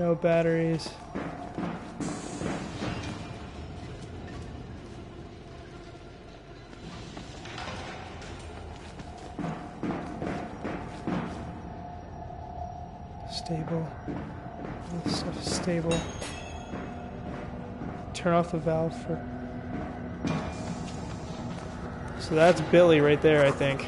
No batteries. Stable. This stuff is stable. Turn off the valve for. So that's Billy right there, I think.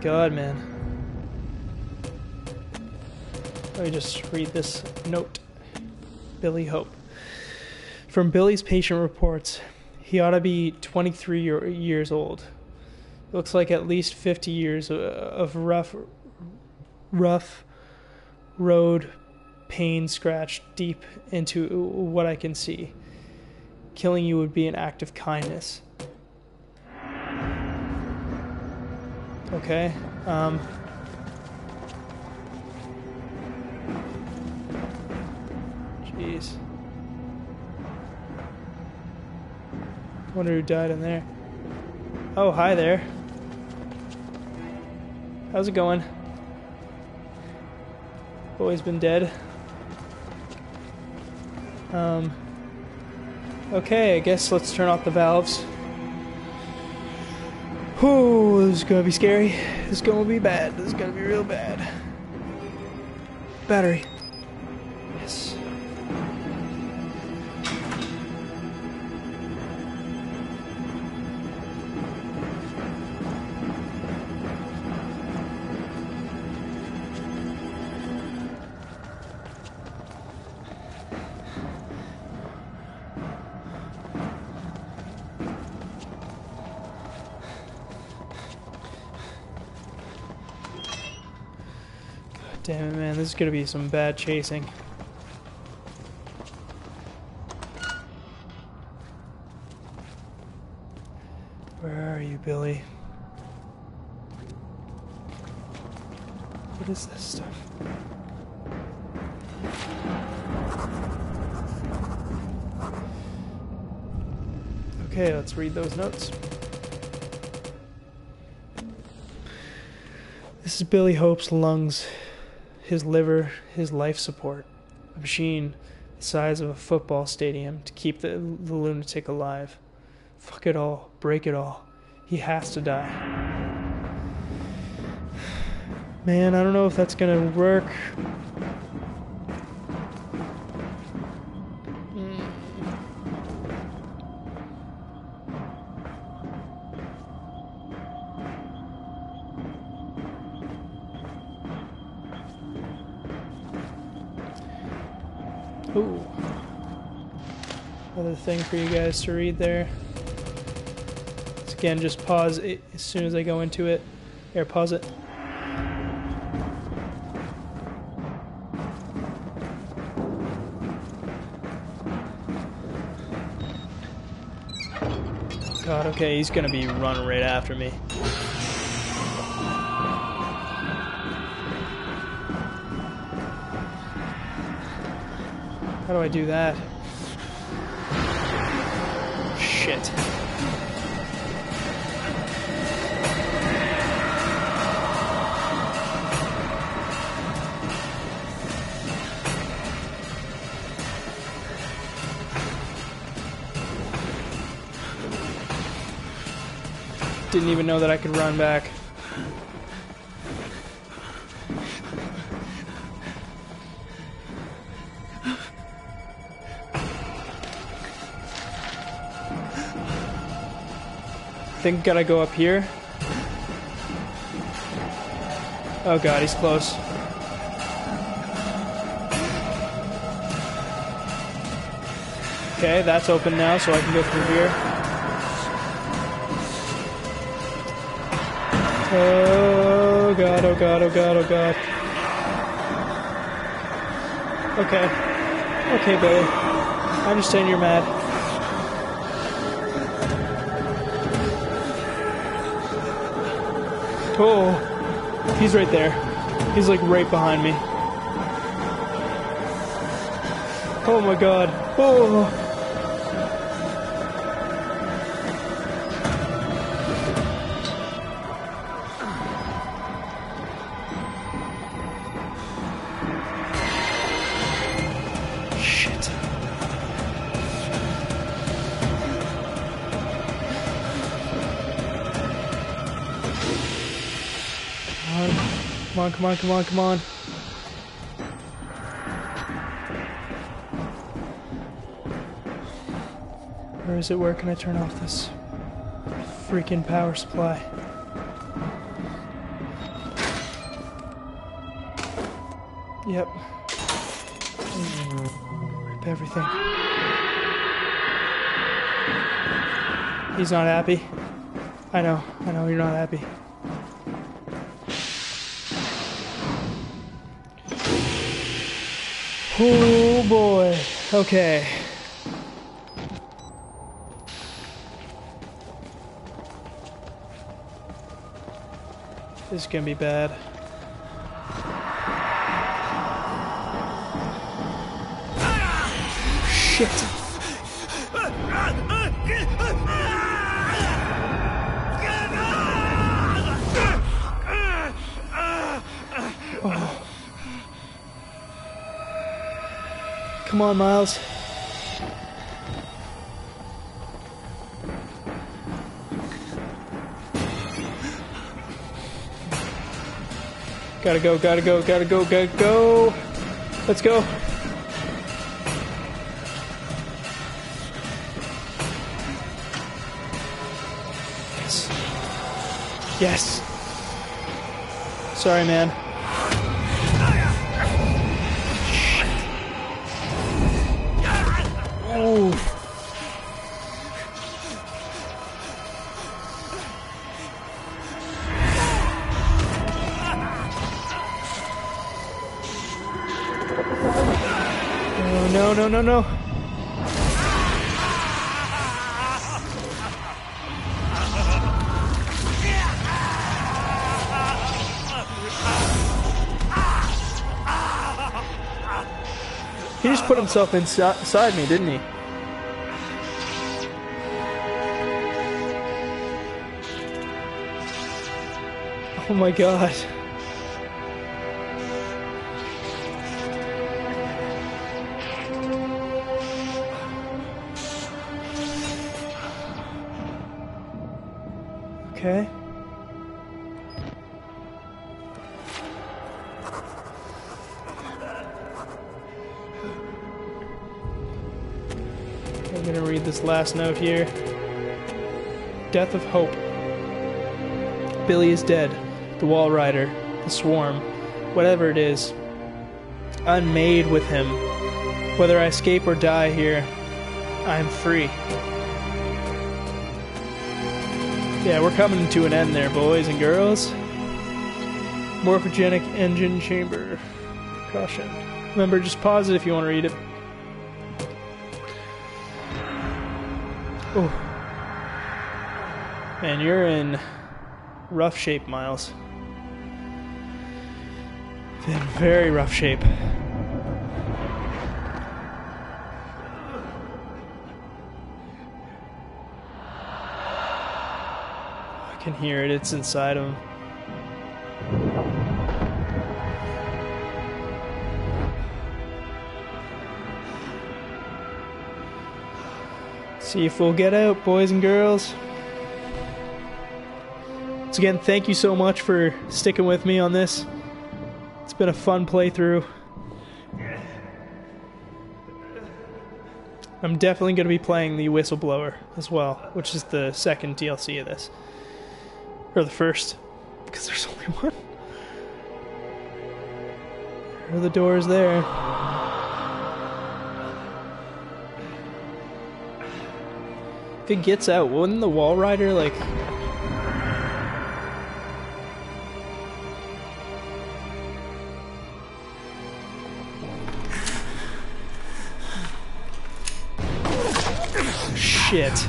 God, man. Let me just read this note. Billy Hope. From Billy's patient reports, he ought to be 23 year- years old. Looks like at least 50 years of rough, rough road pain scratched deep into what I can see. Killing you would be an act of kindness. Okay. Um. Jeez. Wonder who died in there. Oh, hi there. How's it going? Boy's been dead. Um. Okay, I guess let's turn off the valves. Whew, this is gonna be scary. This is gonna be bad. This is gonna be real bad. Battery. Is gonna be some bad chasing. Where are you, Billy? What is this stuff? Okay, let's read those notes. This is Billy Hope's lungs, his liver, his life support. A machine the size of a football stadium to keep the, the lunatic alive. Fuck it all. Break it all. He has to die. <sighs> Man, I don't know if that's gonna work. Thing for you guys to read there. So again, just pause it as soon as I go into it. Here, pause it. God, okay, he's gonna be running right after me. How do I do that? Shit. Didn't even know that I could run back. Think gotta go up here. Oh god, he's close. Okay, that's open now, so I can go through here. Oh god, oh god, oh god, oh god. Okay. Okay, Billy. I understand you're mad. Oh, he's right there. He's like right behind me. Oh my god. Oh. On, come on, come on. Where is it? Where can I turn off this freaking power supply? Yep. Rip everything. He's not happy. I know, I know you're not happy. Oh boy. Okay. This is gonna be bad. Shit. On, Miles. Gotta go, gotta go, gotta go, gotta go. Let's go. Yes. Yes. Sorry, man. No, no. He just put himself inside me, didn't he? Oh my god. Last note here. Death of Hope. Billy is dead. The Walrider, the Swarm, whatever it is. Unmade with him. Whether I escape or die here, I am free. Yeah, we're coming to an end there, boys and girls. Morphogenic engine chamber. Caution. Remember, just pause it if you want to read it. Oh. Man, you're in rough shape, Miles. In very rough shape. I can hear it, it's inside him. See if we'll get out, boys and girls. Once again, thank you so much for sticking with me on this. It's been a fun playthrough. I'm definitely going to be playing the Whistleblower as well, which is the second DLC of this. Or the first, because there's only <laughs> one. The doors there. If it gets out, wouldn't the Walrider like? <sighs> Shit.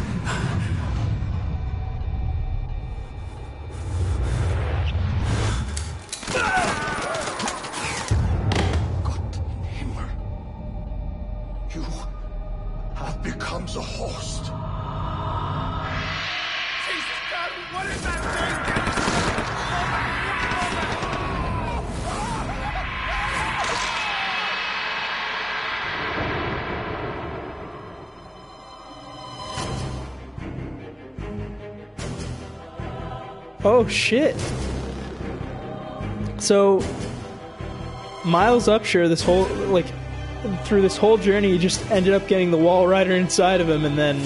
Shit. So Miles Upshur this whole like through this whole journey he just ended up getting the Walrider inside of him and then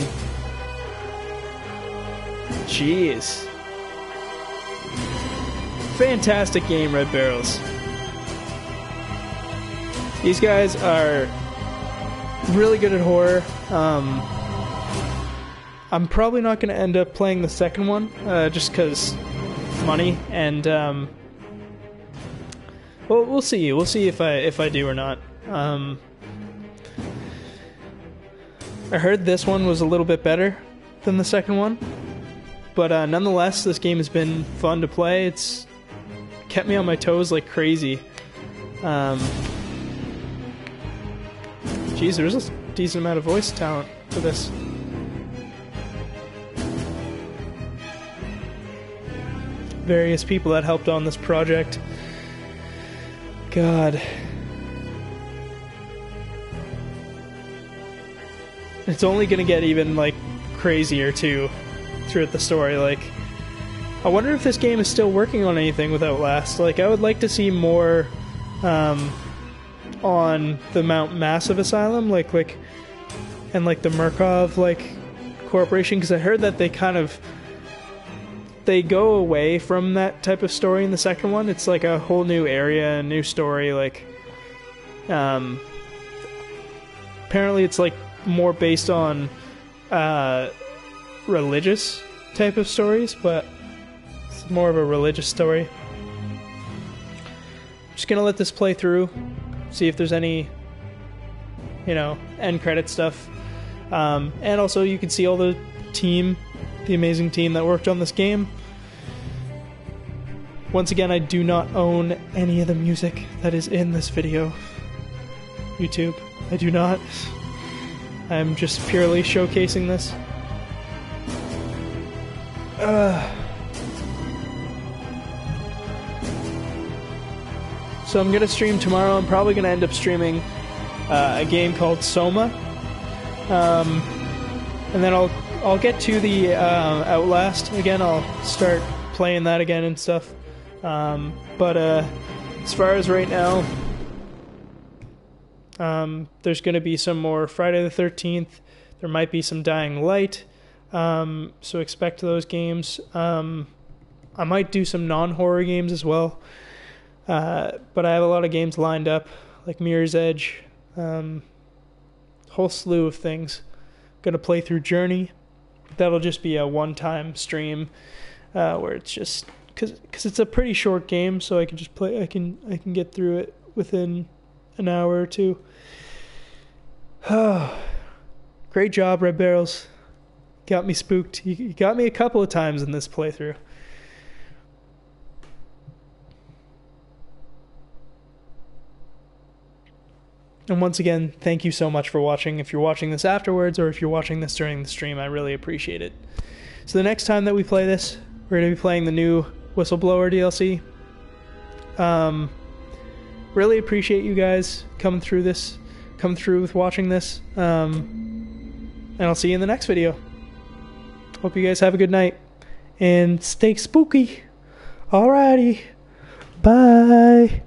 Jeez. Fantastic game, Red Barrels. These guys are really good at horror. Um, I'm probably not going to end up playing the second one, uh, just because money and um, well, we'll see. We'll see if I if I do or not. Um, I heard this one was a little bit better than the second one, but uh, nonetheless, this game has been fun to play. It's kept me on my toes like crazy. Um, geez, there's a decent amount of voice talent for this. Various people that helped on this project. God. It's only gonna get even like crazier too throughout the story. Like, I wonder if this game is still working on anything with Outlast. Like, I would like to see more um, on the Mount Massive Asylum, like like, and like the Murkoff like corporation, because I heard that they kind of they go away from that type of story in the second one. It's like a whole new area, a new story. Like, um, apparently it's like more based on uh, religious type of stories, but it's more of a religious story. I'm Just gonna let this play through, see if there's any, you know, end credit stuff, um, and also you can see all the team the amazing team that worked on this game. Once again, I do not own any of the music that is in this video. YouTube, I do not. I'm just purely showcasing this. Uh, so I'm gonna stream tomorrow. I'm probably gonna end up streaming uh, a game called Soma. Um, and then I'll I'll get to the uh, Outlast again. I'll start playing that again and stuff. Um, but uh, as far as right now, um, there's going to be some more Friday the Thirteenth. There might be some Dying Light. Um, so expect those games. Um, I might do some non-horror games as well. Uh, but I have a lot of games lined up, like Mirror's Edge, um, whole slew of things. Gonna play through Journey. That'll just be a one-time stream uh, where it's just because because it's a pretty short game, so I can just play. I can I can get through it within an hour or two. <sighs> Great job, Red Barrels. Got me spooked. You got me a couple of times in this playthrough. And once again, thank you so much for watching. If you're watching this afterwards or if you're watching this during the stream, I really appreciate it. So the next time that we play this, we're going to be playing the new Whistleblower DLC. Um, really appreciate you guys coming through this, coming through with watching this. Um, and I'll see you in the next video. Hope you guys have a good night and stay spooky. Alrighty. Bye.